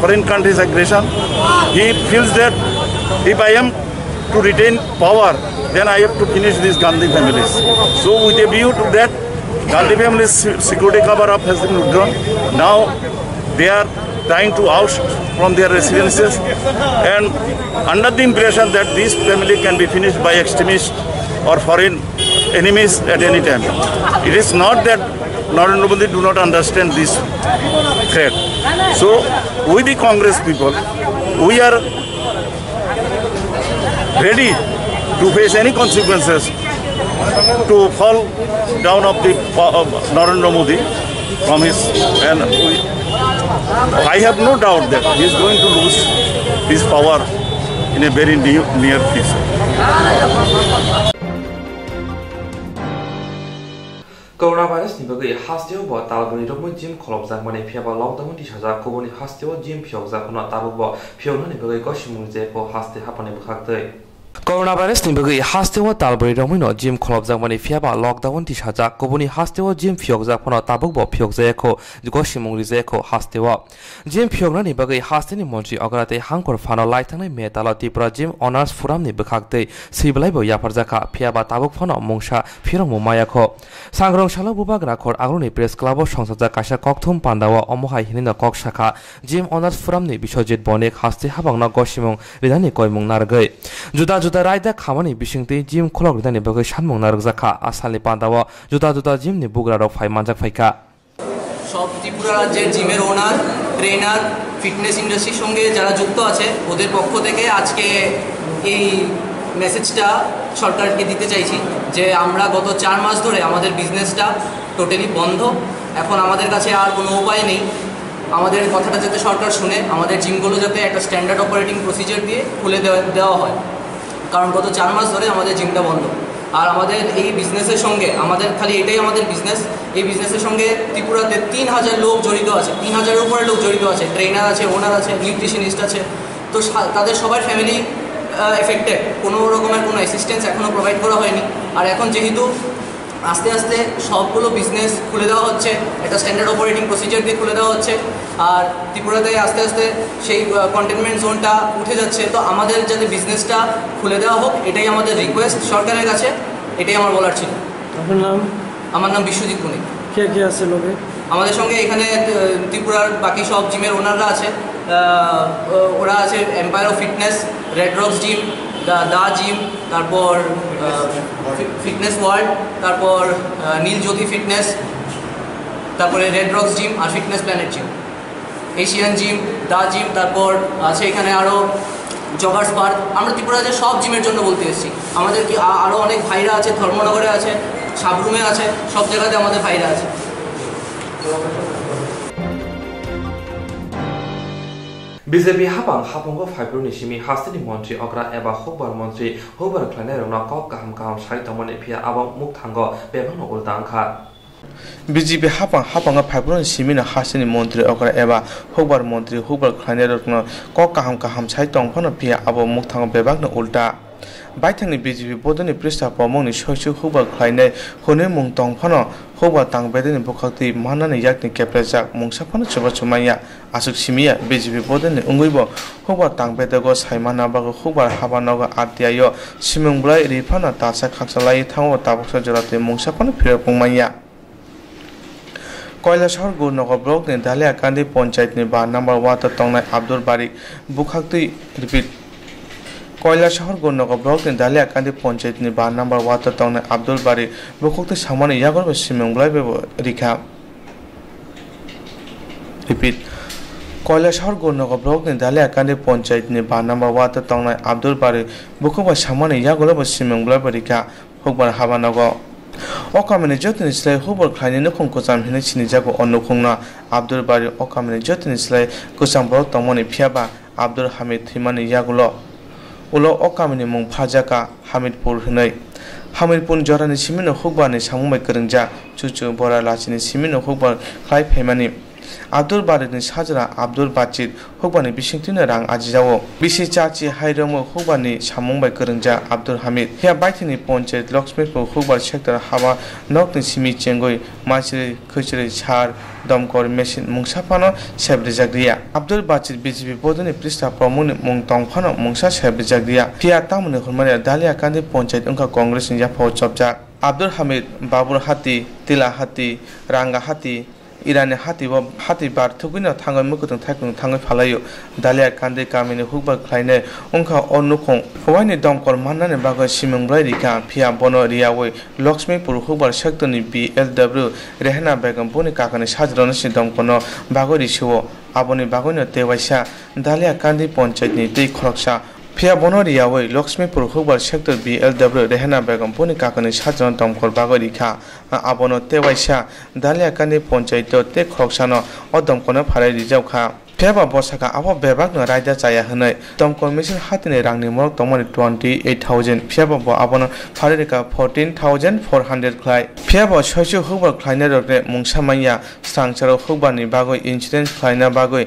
foreign countries' aggression. He feels that if I am to retain power, then I have to finish these Gandhi families. So with a view to that, Gandhi security cover-up has been withdrawn. Now they are trying to oust from their residences and under the impression that this family can be finished by extremists or foreign enemies at any time. It is not that Narendra Modi do not understand this threat. So we the Congress people, we are ready to face any consequences to fall down of the uh, Narendra Modi from his and we, I have no doubt that he is going to lose his power in a very near, near future. Corona virus ni bagai hasteo bo talgani romo jim kholop jak mane phiaba lockdown ti saja koboni hasteo jim phiok jak no tabu bo phiok corona virus tabuk bo phiok je ko go simung ri je ko hasteo jim phiok na ni bagui hasteni mantri agrate hangkor phano laithanai me tala tipra jim honors forum ni bukhak tei siblai bo yapar jaka phiaba tabuk phono mungsa phirong mo maya ko sangrong salo bubak rakhor agroni press club সংসদা কাশা ককথুম পান্দাওয়া অমহাই হিনিনা কক শাখা gym owners ফোরামনি বিশ্বজিৎ বনেক হাস্তে হাবাংনা গসিমং রিদানি কয়মং নারগৈ juda raida khamani bising tei gym kholok dani bagai shanmong na rukjaka asali pandawa juda juda gym ni bugra rok phai manjak phaika সব ত্রিপুরা রাজ্যের জিমের ওনার ট্রেনার ফিটনেস ইন্ডাস্ট্রির সঙ্গে যারা যুক্ত আছে ওদের পক্ষ থেকে আজকে এই মেসেজটা সরকারকে দিতে চাইছি যে আমরা গত চার মাস ধরে আমাদের বিজনেসটা টোটালি বন্ধ। এখন আমাদের কাছে আর কোনো উপায় নেই। আমাদের কথাটা যাতে সরকার শুনে, আমাদের জিমগুলো যাতে একটা স্ট্যান্ডার্ড অপারেটিং প্রসিজার দিয়ে খুলে দেওয়া হয়। কারণ গত চার মাস ধরে আমাদের জিমটা বন্ধ। আর আমাদের এই বিজনেসের সঙ্গে, আমাদের খালি এটাই আমাদের বিজনেস এই বিজনেসের সঙ্গে ত্রিপুরাতে তিন হাজার লোক জড়িত আছে, তিন হাজারের উপরে লোক জড়িত আছে। ট্রেনার আছে ওনার আছে নিউট্রিশনিস্ট আছে। তো তাদের সবার ফ্যামিলি এফেক্টেড কোনো রকমের কোনো অ্যাসিস্ট্যান্স এখনও প্রোভাইড করা হয়নি। আর এখন যেহেতু আস্তে আস্তে সবগুলো বিজনেস খুলে দেওয়া হচ্ছে। একটা স্ট্যান্ডার্ড অপারেটিং প্রসিজার দিয়ে খুলে দেওয়া হচ্ছে। আর ত্রিপুরাতে আস্তে আস্তে সেই কন্টেনমেন্ট জোনটা উঠে যাচ্ছে। তো আমাদের যাতে বিজনেসটা খুলে দেওয়া হোক এটাই আমাদের রিকোয়েস্ট সরকারের কাছে। এটাই আমার বলার ছিল। আপনার নাম? আমার নাম বিশ্বজিৎ বণিক কে কে আছে লোকে? আমাদের সঙ্গে এখানে ত্রিপুরার বাকি সব জিমের ওনাররা আছে। ওরা আছে empire of fitness Red Rocks gym the the gym তারপর ফিটনেস ওয়ার্ল্ড তারপর আহ, নীল জ্যোতি ফিটনেস তারপরে রেড রক্স জিম আর fitness planet gym. Asian gym দা জিম তারপর আছে এখানে আরও জগার্স পার্ক। আমরা ত্রিপুরা রাজ্যের সব জিমের জন্য বলতে এসেছি। আমাদের কি আরও অনেক ভাইরা আছে ধর্মনগরে আছে সাবরুমে আছে সব জায়গাতে আমাদের ভাইরা আছে। বিজেপি হাবাং হাবঙ্গ ফাইব্রুনি সিমি হাস্তিনি মন্ত্রী অগ্রা এবা হুবার মন্ত্রী হুবার খ্লাইনাই রংনা কক কাহাম কাহাম সাই তমন এফিয়া আবং মুখ থাঙ্গ বেভানো উল্টা আংখা বিজেপি হাপাং হাপাঙ্গা ফাইব্রন সিমিনা হাসিনি মন্ত্রী অগ্রা এবা হুবার মন্ত্রী হুবার খানে রত্ন ক কাহাম কাহাম সাই তংফানো পিয়া আবো মুখ থাঙ্গ বেবাগনো উল্টা বাইথাংনি বিজেপি বদনি পৃষ্ঠা পমনি সৈসু হুবা খাইনে হনে মুং তংফানো হুবা তাং বেদনি বখাক্তি মানানি ইয়াকনি কেপ্রেজাক মুংসাফানো চুবা চুমাইয়া আসুক সিমিয়া বিজেপি বদনি উঙ্গুইব হুবা তাং বেদগো সাইমানা বাগো হুবা হাবানগো আদিয়ায় সিমংবলাই রিফানা তাসা খাকসালাই থাঙ্গো তাবক্সা জোরাতে মুংসাফানো ফিরে পুমাইয়া কয়লাশহর গুরনগর ব্লক নে দালিয়াকান্দি পঞ্চায়েত নে বা নাম্বার ওয়াতার তংনায় আব্দুল বারিক বুখাক্তি রিপিট কৈলাসহর গুরনগর ব্লক নি দালিয়া কান্দি পঞ্চায়েত নি বা নাম্বার ওয়াতে তংনাই আব্দুল বারিক বুখাক্তি সামানি ইয়াগর সিমংবলাই বেব, রিখা। রিপিট। কৈলাসহর গুরনগর ব্লক নি দালিয়া কান্দি পঞ্চায়েত নি বা নাম্বার ওয়াতে তংনাই আব্দুল বারিক বুখাবা সামানি ইয়াগর সিমংবলাই রিখা। হুকবার হাবানগর অকামিনি যতনি সিলাই হুবর খাইনি নখং কোচাম হিনে চিনি জাগো অনুখংনা আব্দুল বারি অকামিনি যতনি সিলাই কোচাম বড় তমনি ফিয়াবা। Abdul Hamid থিমানি ইয়াগুলো ulo okamini mung phajaka hamirpur hinoi hamirpur jorani simino hukbani samumai keringjak chuchu bora lachini simino hukbar khlai phaimani 압돌 바르는 사자라 압돌 바짓 호반의 비싱티는 랑 아지자오 비시 자치 하이러모 호반의 사몽발 그릉자 압돌 하밋 히야 바이트니 본체 럭스메프 호반 섹터 하바 넉든 시미 쟁고이 마치 그치의 잘 দমকল মেশিন মুংসাফানো সেবরিজাগরিয়া আব্দুল বাচিত বিজেপি বদনি পৃষ্ঠা প্রমুনি মুং টংফানো মুংসা সেবরিজাগরিয়া পিয়া তামুনি হুরমানে দালিয়া কান্দি পঞ্চায়েত অঙ্কা কংগ্রেস নিজাফাও চপজা আব্দুল হামিদ বাবুর হাতি তিলা হাতি রাঙ্গা হাতি ইরানে হাতি বা হাতি বার্থগুনা থাঙ্গই মুকুতং থাইকুং থাঙ্গই ফালাইও দালিয়া কান্দে কামিনে হুকবা খ্লাইনে অংখা অনুখং হওয়াইনি দমকল মান্নানে বাগয় সিমংলাই রিকা ফিয়া বন রিয়াওই লক্ষ্মীপুর হুকবার শেক্তনি B L W Rehana Begum বনে কাকানে সাজরণ সে দমকন বাগরি শিও আবনি বাগন্য তেওয়াইসা দালিয়া কান্দি পঞ্চায়েতনি দুই খরকসা ফিয়াবনর ইয়াওই Lakshmipur Huber sector B L W Rehana Begum পুনি কাকনি সাজন দমকল বাগরিখা আবন তেবাইসা দালিয়াকানি পঞ্চায়েত তে খকসানো অদমকনো ফারাই রিজাবখা ফেবা বসাকা আবো বেবাক রায়দা চায়া হনাই দমকল মেশিন হাতিনে রাংনি মরক তমনি টুয়েন্টি এইট থাউজেন্ড ফেবা ব আবন ফারিরেখা ফোরটিন থাউজেন্ড ফোর হান্ড্রেড খ্লাই ফেবা ছয়শো হুবার খ্লাইনা রকনে মুংসামাইয়া সাংসার হুবারনি বাগৈ ইন্সুরেন্স খ্লাইনা বাগৈ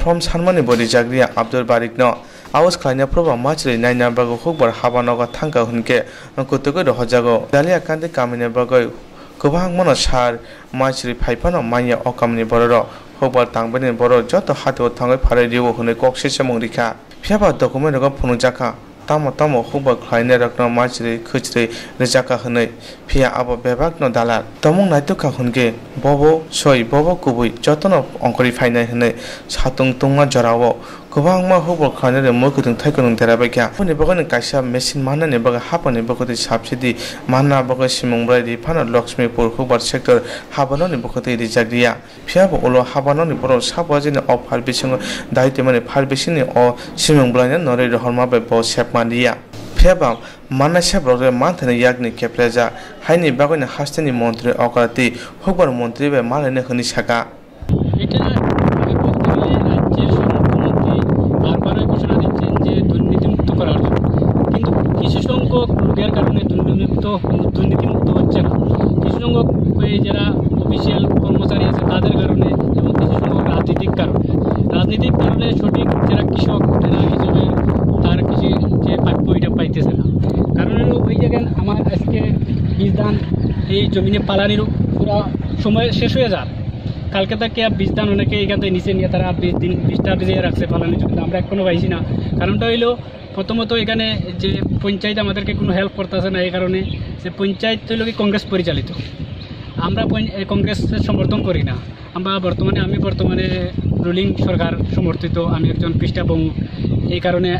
ফ্রম সানমানি বডি জাগরিয়া আব্দুল বারিক ন awas khlaina proba machri naina bago khokbar habano ga thangka hunke kutugoi rohjago dalia kandi kamine bagoi kwbangmano sar machri phaifano manya okamni bororo খবর তাংবেন বড় যত হাতে থাঙ্গে ফারে দিব হনে কক শেষে মংরিখা ফিয়াবা ডকুমেন্ট রকম ফোনো জাকা তামো তামো খবর খাইনে রকম মাছরে খুচরে রেজাকা হনে ফিয়া আবো বেবাক ন দালার তমং নাইতো কাখনকে বব সই বব কুবুই যতন অঙ্করি ফাইনাই হনে সাতুং তুঙ্গা জরাও kwbangma hubo khane re mo kutung thai kutung thera bai kya pone bogo ni kaisa machine mana ni bogo hapa ni bogo de sapse di mana bogo simung brai di phana lakshmi pur khubar sector habano ni bogo te rijak dia phia bo olo habano ni poro sabo jini offer bisingo daite mane phar bisini o simung brai ne nore rohorma bai bo sep man dia phebam মানাসা ব্লগের মানথানে ইয়াগনি কেপ্রেজা হাইনি বাগনি হাস্তানি মন্ত্রী অকাতি হকবার মন্ত্রী বে মাননে হনি সাকা জমিনে পালানির পুরো সময় শেষ হয়ে যার কালকে থেকে বীজ দান অনেকে এখান থেকে নিচে নিয়ে তারা বীজ দিন বীজটা ভিজিয়ে রাখছে পালানির জমিতে আমরা এখনও পাইছি না। কারণটা হইল, প্রথমত এখানে যে পঞ্চায়েত আমাদেরকে কোনো হেল্প করতেছে না, এই কারণে যে পঞ্চায়েত হইল কি কংগ্রেস পরিচালিত। আমরা কংগ্রেসের সমর্থন করি না। আমরা বর্তমানে, আমি বর্তমানে রুলিং সরকার সমর্থিত, আমি একজন পৃষ্ঠাবঙ্গ এই কারণে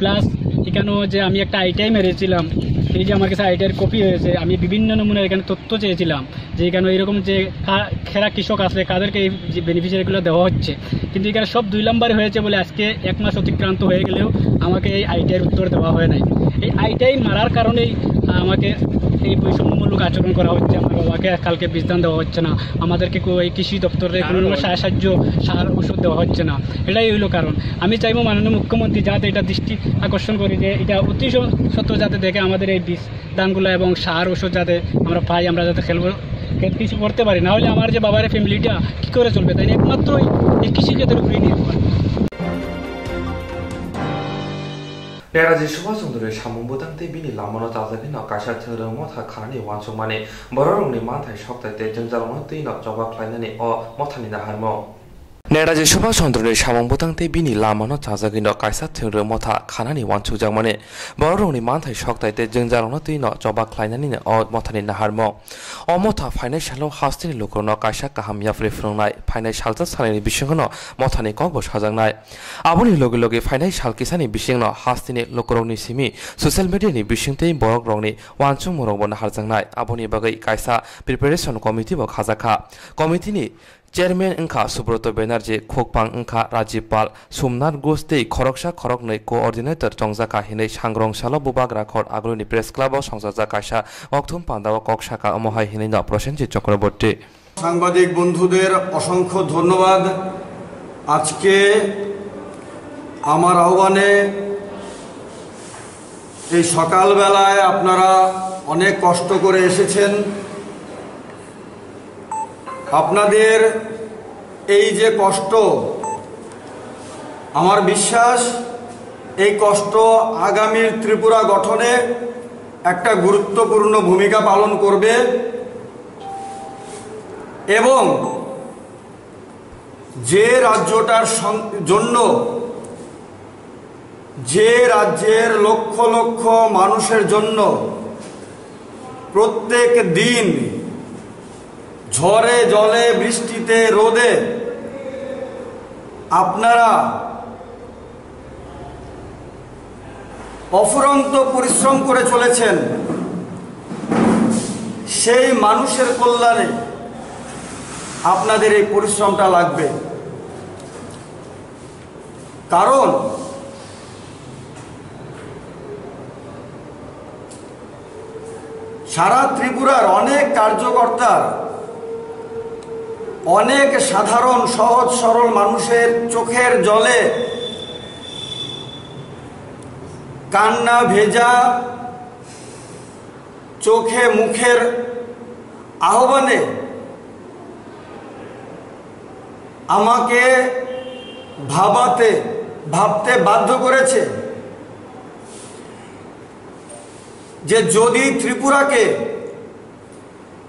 প্লাস এখানেও যে আমি একটা আইটিআই মেরেছিলাম এই যে আমার কাছে আইডিয়ার কপি হয়েছে, আমি বিভিন্ন নমুনার এখানে তথ্য চেয়েছিলাম যে এখানে এরকম যে খেরা কৃষক আছে কাদেরকে এই যে বেনিফিশিয়ারিগুলো দেওয়া হচ্ছে। কিন্তু এখানে সব দুই নম্বরে হয়েছে বলে আজকে এক মাস অতিক্রান্ত হয়ে গেলেও আমাকে এই আইটিআইয়ের উত্তর দেওয়া হয় নাই। এই আইটিআই মারার কারণেই আমাকে এই বৈষম্যমূলক আচরণ করা হচ্ছে। আমার বাবাকে কালকে বিজদান দেওয়া হচ্ছে না। আমাদেরকে এই কৃষি দপ্তরে কোনো রকম সাহায্য সার ওষুধ দেওয়া হচ্ছে না। এটাই হইল কারণ। আমি চাইব মাননীয় মুখ্যমন্ত্রী যাতে এটা দৃষ্টি আকর্ষণ করি যে এটা অতি সত্য যাতে দেখে আমাদের এই বীজ দানগুলো এবং সার ওষুধ যাতে আমরা পাই আমরা যাতে খেলব কিছু করতে পারি। না হলে আমার যে বাবার ফ্যামিলিটা কী করে চলবে? তাই? একমাত্র এই- এই কৃষিক্ষেত্রের উপরেই নির্ভর। 내라지 수바성들의 샤문부당대 비니 라모노 자자비나 가샤 트르모 다 카니 완성만에 버러롱니 만타이 석다 때 전자로모 뜨이나 저바 클라이나니 어 못하니다 할모 내라지 수바성들의 샤문부당대 비니 라모노 자자기나 가샤 트르모 다 카나니 완충장만에 버러롱니 만타이 석다 때 전자로모 뜨이나 저바 클라이나니 어 못하니다 할모 어모타 파이낸셜로 하스티니 로코노 가샤 가함 야프리 프롱나이 파이낸셜 사내니 비싱거노 못하니 거고 사장나이 আবনি লগে লগে ফাইনাইশাল কিসানি বিশিং হাস্তিনি লোকরংনি সিমি সোশ্যাল মিডিয়ানি বিশিংতেই বরক রংনি ওয়ানচুং মরং বন হারজাংনাই আবনি বাগৈ কাইসা প্রিপারেশন কমিটি বক হাজাখা কমিটিনি চেয়ারম্যান ওংখা সুব্রত ব্যানার্জি খোকপাং ওংখা রাজীব পাল সোমনাথ ঘোষ দেই খরকসা কো কোঅর্ডিনেটর চংজাকা হিনৈ সাংরং সালো বুবাগ রাখর আগলনি প্রেস ক্লাব সংসাজা কাইসা অক্টম পান্ডাও ককসাকা অমহাই অমহায় হিনে প্রসেনজিৎ চক্রবর্তী সাংবাদিক বন্ধুদের অসংখ্য ধন্যবাদ। আজকে আমার আহ্বানে এই সকালবেলায় আপনারা অনেক কষ্ট করে এসেছেন। আপনাদের এই যে কষ্ট, আমার বিশ্বাস, এই কষ্ট আগামীর ত্রিপুরা গঠনে একটা গুরুত্বপূর্ণ ভূমিকা পালন করবে এবং যে রাজ্যটার জন্য যে রাজ্যের লক্ষ লক্ষ মানুষের জন্য প্রত্যেক দিন ঝড়ে জলে, বৃষ্টিতে রোদে। আপনারা অফুরন্ত পরিশ্রম করে চলেছেন। সেই মানুষের কল্যাণে আপনাদের এই পরিশ্রমটা লাগবে। কারণ সারা ত্রিপুরার অনেক কার্যকর্তার অনেক সাধারণ, সহজ, সরল মানুষের চোখের জলে কান্না ভেজা চোখে মুখের আহ্বানে আমাকে ভাবাতে, ভাবতে বাধ্য করেছে যে যদি ত্রিপুরাকে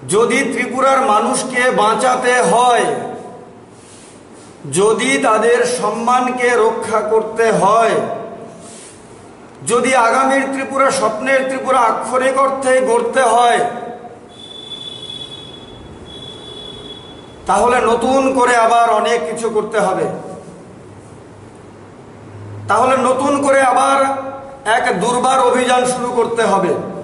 যদি ত্রিপুরার মানুষকে বাঁচাতে হয়, যদি তাদের সম্মানকে রক্ষা করতে হয়, যদি আগামীর ত্রিপুরা স্বপ্নের ত্রিপুরা আক্ষরিক অর্থে গড়তে হয়, তাহলে নতুন করে আবার অনেক কিছু করতে হবে। তাহলে নতুন করে আবার এক দুর্বার অভিযান শুরু করতে হবে।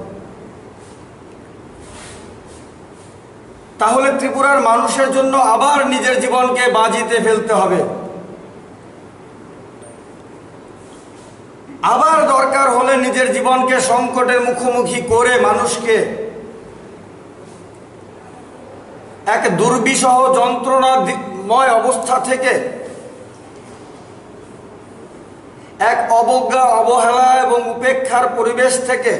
তাহলে ত্রিপুরার মানুষের জন্য আবার নিজের জীবনকে বাজিতে ফেলতে হবে। আবার দরকার হলে নিজের জীবনকে সংকটের মুখোমুখি করে মানুষকে এক দুর্বিষহ যন্ত্রণাময় অবস্থা থেকে এক অবজ্ঞা, অবহেলা এবং উপেক্ষার পরিবেশ থেকে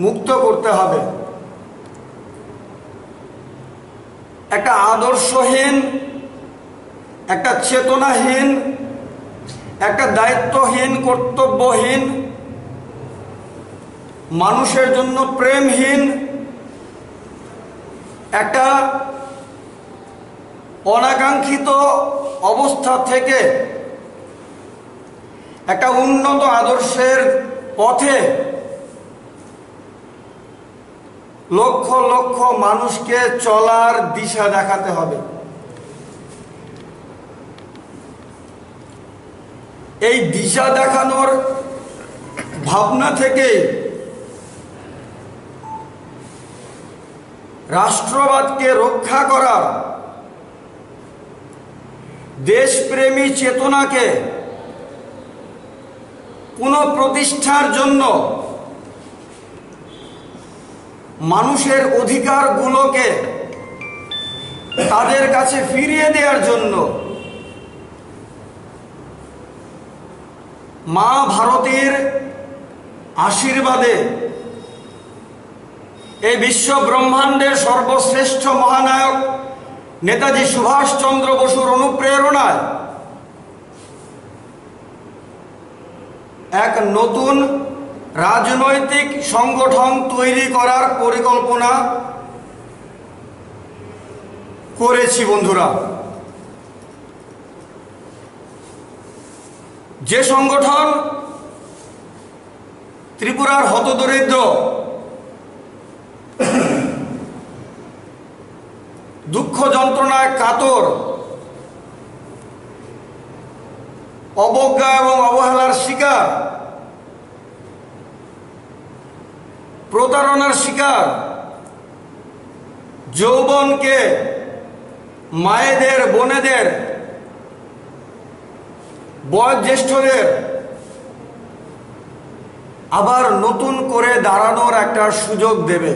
মুক্ত করতে হবে। একটা আদর্শহীন, একটা চেতনাহীন, একটা দায়িত্বহীন, কর্তব্যহীন, মানুষের জন্য প্রেমহীন, একটা অনাকাঙ্ক্ষিত অবস্থা থেকে একটা উন্নত আদর্শের পথে লক্ষ লক্ষ মানুষকে চলার দিশা দেখাতে হবে। এই দিশা দেখানোর ভাবনা থেকে রাষ্ট্রবাদকে রক্ষা করার দেশপ্রেমী চেতনাকে পুনঃপ্রতিষ্ঠার জন্য মানুষের অধিকারগুলোকে তাদের কাছে ফিরিয়ে দেওয়ার জন্য মা ভারতীর আশীর্বাদে এই বিশ্ব ব্রহ্মাণ্ডের সর্বশ্রেষ্ঠ মহানায়ক নেতাজি সুভাষচন্দ্র বসুর অনুপ্রেরণায় এক নতুন রাজনৈতিক সংগঠন তৈরি করার পরিকল্পনা করেছি বন্ধুরা। যে সংগঠন ত্রিপুরার হতদরিদ্র দুঃখ যন্ত্রণায় কাতর, অবজ্ঞা এবং অবহেলার শিকার প্রতারণার শিকার। যৌবনকে মায়েদের বোনেদের বয়োজ্যেষ্ঠদের আবার নতুন করে দাঁড়ানোর একটা সুযোগ দেবে।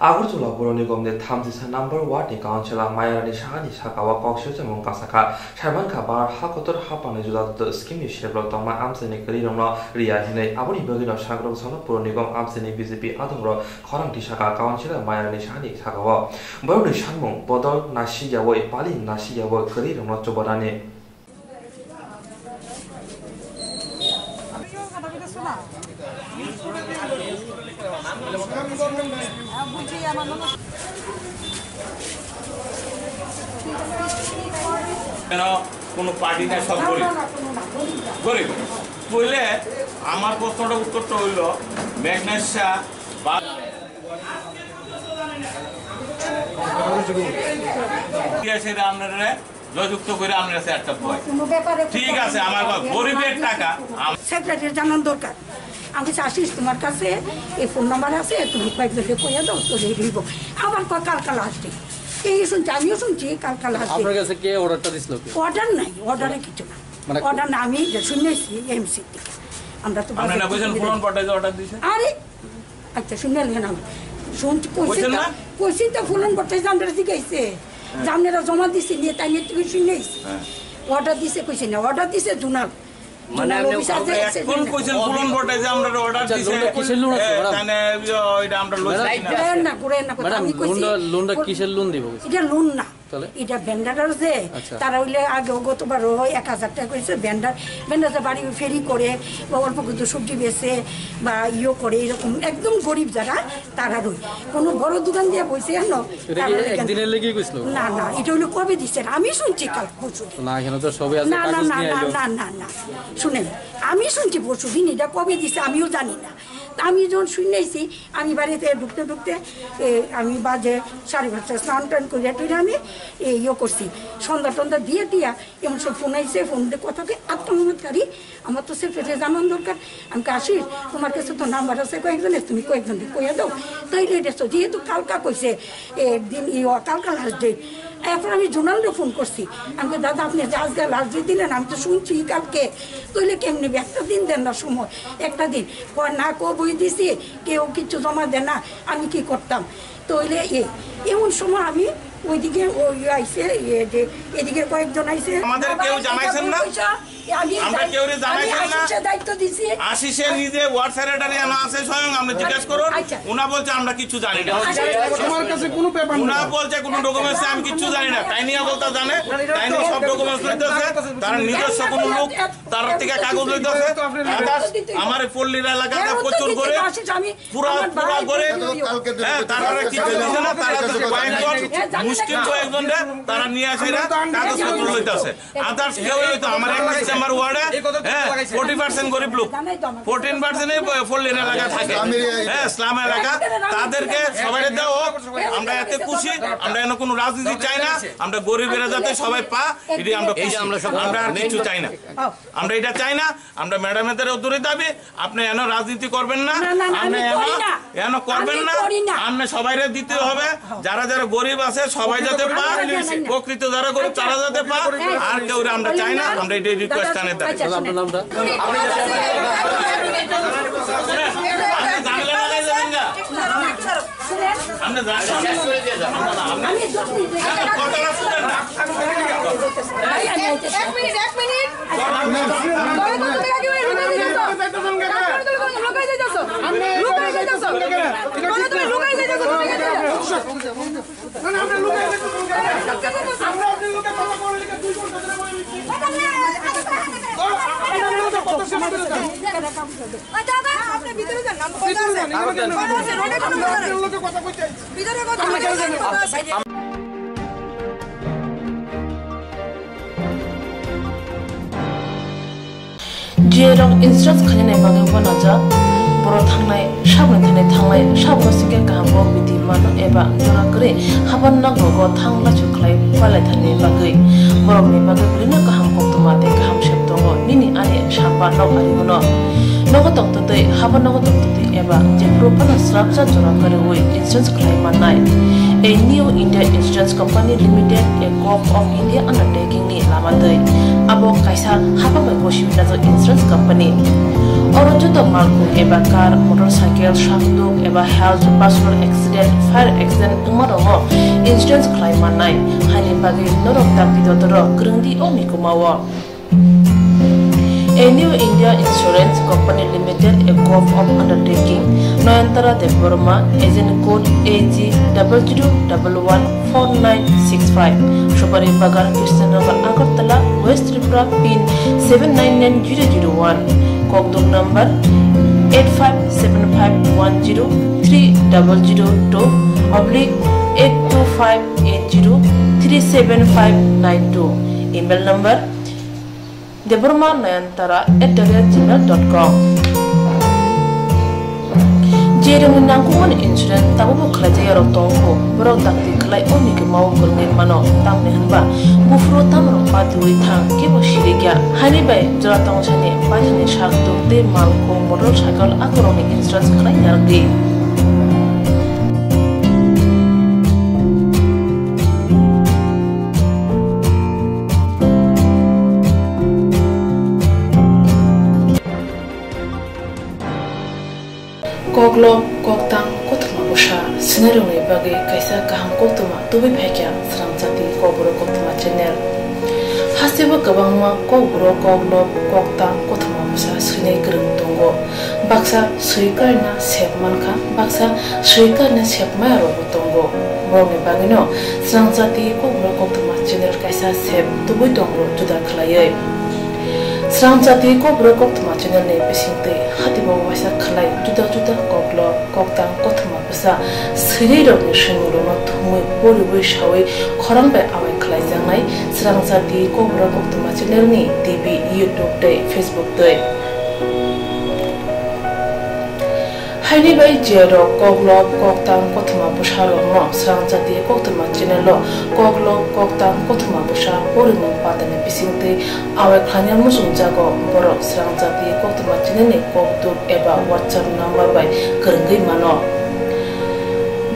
아그르tul라 보로니 검데 탐지사 넘버 1에 가운체라 마야라니 샤가니 샤가와 kokshyoche mongka saka sharban ka bar ha kotor ha pane juda to skim yishre blo to ma amse ne kali romno riya hine abuni bogi no shagro sono puro nigom amse ne bjp adom ro khorang ti shaka kaon chira maya ne shani saka wa bo ne shamong bodol nashi yawo e pali nashi yawo kali romno chobara ne কেন? কোনো party না সব গরিব। গরিব? বললে আমার প্রশ্নটা উত্তরটা হইল মেঘনাথ বা ঠিক আছে আমার গরিবের টাকা সেক্রেটারি জানান দরকার। আমি আসিস তোমার কাছে? এই ফোন নাম্বার আছে তুমি কয়েকজনকে কইয়া দাও তো দিব আবার কয় কাল কাল আসবে। এই শুনছি আমিও শুনছি কাল কাল আসবে। আপনার কাছে কে অর্ডারটা দিছিল অর্ডার নাই অর্ডারে কিছু না। মানে- অর্ডার না আমি যে শুনেছি এমসি থেকে আমরা তো বাজার বলছেন থেকে ফুলন যে অর্ডার দিছে? আরে আচ্ছা শুনে নেন আমি শুনছি কইছি না? কইছি তো ফুলন করতে জানতে শিখাইছে জানেরা জমা দিছে নিয়ে তাই নিয়ে তুই শুনেছি হ্যাঁ। অর্ডার দিছে কইছে না অর্ডার দিছে জুনাল। মানে আপনি এখন কইছেন পটে যে আমরা অর্ডার আচ্ছা, দিছে কিসের লোন আছে, এ, ম্যাডাম? ওইটা আমরা লইছি না। না আমি কইছি লোনটা কিসের লোন দিব? এটা লোন না। এটা ভেন্ডার যে আচ্ছা। তারা হইলে আগে গতবার এক হাজার টাকা করেছে ভেন্ডার ভেন্ডার বাড়ি ফেরি করে বা অল্প কিছু সবজি বেচে বা ইয়ে করে এরকম একদম গরিব যারা তারা রই। কোনো বড় দোকান দিয়ে বসে আনো এটা কি একদিনের লেগে গেছিল না না এটা হইল কবে দিচ্ছে আমি শুনছি কাল পরশু না না না না না না শুনেন আমি শুনছি পরশু দিন এটা কবে দিছে আমিও জানি না। আমি যখন শুনেছি আমি বাড়িতে ঢুকতে ঢুকতে আমি বাজে সাড়ে পাঁচটা স্নান টান করিয়া টুরে আমি ইয়ে করছি। সন্ধ্যা টন্ধা দিয়ে দিয়া এমন সব ফোন আইসে ফোন দিয়ে কথাকে আত্মমতকারী আমার তো সেক্রেটারি জানান দরকার। আমি আসি তোমার কাছে তো নাম্বার আছে কয়েকজনের তুমি কয়েকজনকে কইয়া দাও। তাই রেডেছো যেহেতু কালকা কইছে এ, দিন ই কালকা লাস্ট ডেট এরপর আমি জোনালরে ফোন করছি। আমি দাদা আপনি আজকে লাস্ট দিলেন আমি তো শুনছি কালকে। তৈলে কেমনি একটা দিন দেন না সময় একটা দিন। কয় না কো বই দিছি কেউ কিছু জমা দেয় না আমি কি করতাম? তইলে এ এমন সময় আমি ওইদিকে ওই ইয়ে এদিকে কয়েকজন আইসে আমাদের কেউ জানাইছেন না? আমি আমরা কেউ জানাইছেন না? দায়িত্ব দিছি। আশিসে নিজে ওয়ার্ড সেক্রেটারি আনা আছে স্বয়ং আপনি জিজ্ঞেস করুন। উনা বলছে আমরা কিছু জানি না। আমার কাছে কোনো পেপার উনা বলছে কোনো ডকুমেন্টস আমি কিছু জানি না। তাই নিয়ে বলতে জানে তাই নিয়ে সব ডকুমেন্টস লইতেছে। তার নিজস্ব কোনো লোক তার থেকে কাগজ লইতেছে। আমার পল্লীর এলাকাতে প্রচুর করে পুরা পুরা করে হ্যাঁ তারা কিছু দিছে না তারা তো কয়েকজন মুশকিল কয়েকজন তারা নিয়ে আসে না কাগজপত্র লইতেছে আদার্স কেউ লইতো আমার এক চেম্বার ওয়ার্ডে হ্যাঁ ফোর্টি পার্সেন্ট গরিব লোক। ফোরটিন পার্সেন্ট পল্লীর এলাকা থাকে। হ্যাঁ ইসলাম এলাকা। তাদেরকে সবাই দেওয়া হোক। আমরা এতে খুশি। আমরা এনে কোনো রাজনীতি চাই না। আমরা গরিবেরা যাতে সবাই পা এটি আমরা খুশি। আমরা আর কিছু চাই না। আমরা এটা চাই না। আমরা ম্যাডামেদের দূরে দাবি আপনি এন রাজনীতি করবেন না। আপনি এন করবেন না। আপনি সবাইরে দিতে হবে। যারা যারা গরিব আছে সবাই যাতে পা প্রকৃত যারা গরিব তারা যাতে পা। আর কেউ আমরা চাই না। আমরা এটাই দেয় আপনার নামটা লুকাই যাইছো লুকাই কোন তুমি লুকাই যাইছো তুমি কে যাইছো না না আমরা লুকাই আমরা আপনি লুকাই কথা বলে লিখে দুই ঘণ্টা ধরে বলে আপনি ভিতরে কথা আছে কথা আছে রোডে কোনো কথা নাই কথা কইতে ভিতরে কথা আছে जिरं इन्सुरेन्स खालायनाय बागै बनाजा बर' थांनाय साबनो थानाय थांनाय साबनो सिगे गाहामखौ बिदि मान एबा जरा करै हाबान नांगौ थांला चुख्लाय पालाय थानाय बागै बर'नि बागै बिदिनो गाहाम कक्तमा दे गाहाम सेब दङ निनि आनि साबा नाव हारिमुनो नगो तंतदै हाबा नगो तंतदै एबा जेफ्रो पाना स्राबजा जरा करै वै इन्सुरेन्स खालाय माननाय A new India Insurance Company Limited, a Corp of Abo kaisa haba bai goshibina insurance company. Oro joto malku eba car, motorcycle, shafduk eba health, personal accident, fire accident umarongo insurance claim manai. Hani bagi norok tak bidodoro gerengdi o mikumawo. A new India Insurance Company Limited, a corp of undertaking, Noyantara de Burma, agent code AG 00114965, Shubari Bagar, Krishnagar, Agartala, West Tripura, pin 799001, Kokduk number 857510302, oblique 825803759 email number deborma nayantara at gmail.com jereng nangkungan insurance tabu bu khlaje yaro tongko borok takti khlai oni ke mau kurni mano tam ne hanba bufro tamro patui thang ke bo shirigya hani bai jora tong chani bajani shak tok te mal ko motorcycle akoroni insurance khlai yargi koklo koktang kotma usha sinero ne bage kaisa kaham kotma Tubi phekya sram chati kobro kotma channel haseba kabangwa kobro koklo koktang kotma usha sine krum tongo baksa suikar na sepman kha baksa suikar na sepma ro tongo bome bagino sram chati kobro kotma channel kaisa sep tobe tongo juda khlayai Serang jati ko bro kok tuma channel ne pesing te hati bo wasa khalai juda juda kok lo kok tang ko tuma pesa siri ro ni shing ro no thumui bori boi shawi khorang be awai khalai jangai serang jati ko bro kok ni tv youtube te facebook te haini bai jero koklo koktang kothuma busha ro no serang jati koktuma channel lo koklo koktang kothuma busha bori no patane pising te awai khanya musung jago boro serang jati koktuma channel ni koktuk eba whatsapp number bai kerengai mano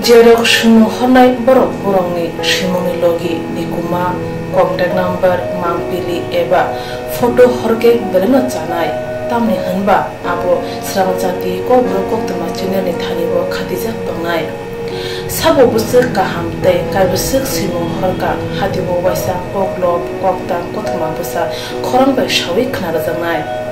jerok shunu honai borok borongni shimoni logi nikuma contact number mangpili eba photo horke beleno tam ni hanba abo sram jati ko bro kok tama chune ni thani bo khatija tongai sabo busuk ka hamte kai busuk simo harka hatibo waisa kok lob kok tam kotma busa khorang ba shawi khna ra jangai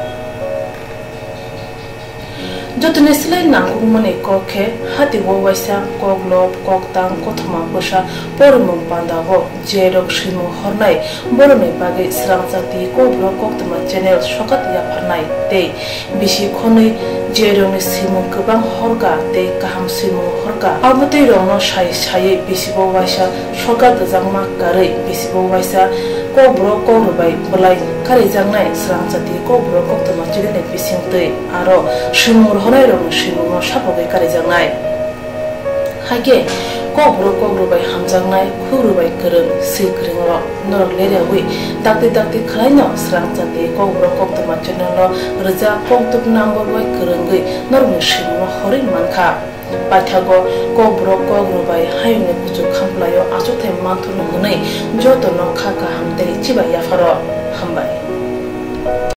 যতনে সিলাই নাঙ্গু মনে কখে হাতি বো বাইসা কগলব ককতাং কথমা বসা পরমং পান্দাব জেরক সিমু হরনাই বরনে বাগে স্রাং জাতি কব্র কক্তমা channel সকাত ইয়াফারনাই তে বিসি খनै জেরং সিমু গোবাং হরগা তে কাহাম সিমু হরগা আবতৈ রং সাই সাই বিসিবো বাইসা সকাত জাংমা গাरै বিসিবো বাইসা kobro kogrubai bulai kari jangnai srang jati kobro koktoma chirine bising tei aro shimur honai rong shimur sapogai kari jangnai hage kobro kogrubai hamjangnai khugrubai kereng si kerengro norok lerewi dakti dakti khlaino srang jati kobro koktoma chirino rja koktup number bai kerengai norong shimur horin 바타고 고 브로코 노바이 하이네 구주 캄플라요 아주 대만토노 문에 조토노 카카 함테리 치바 야파로 함바이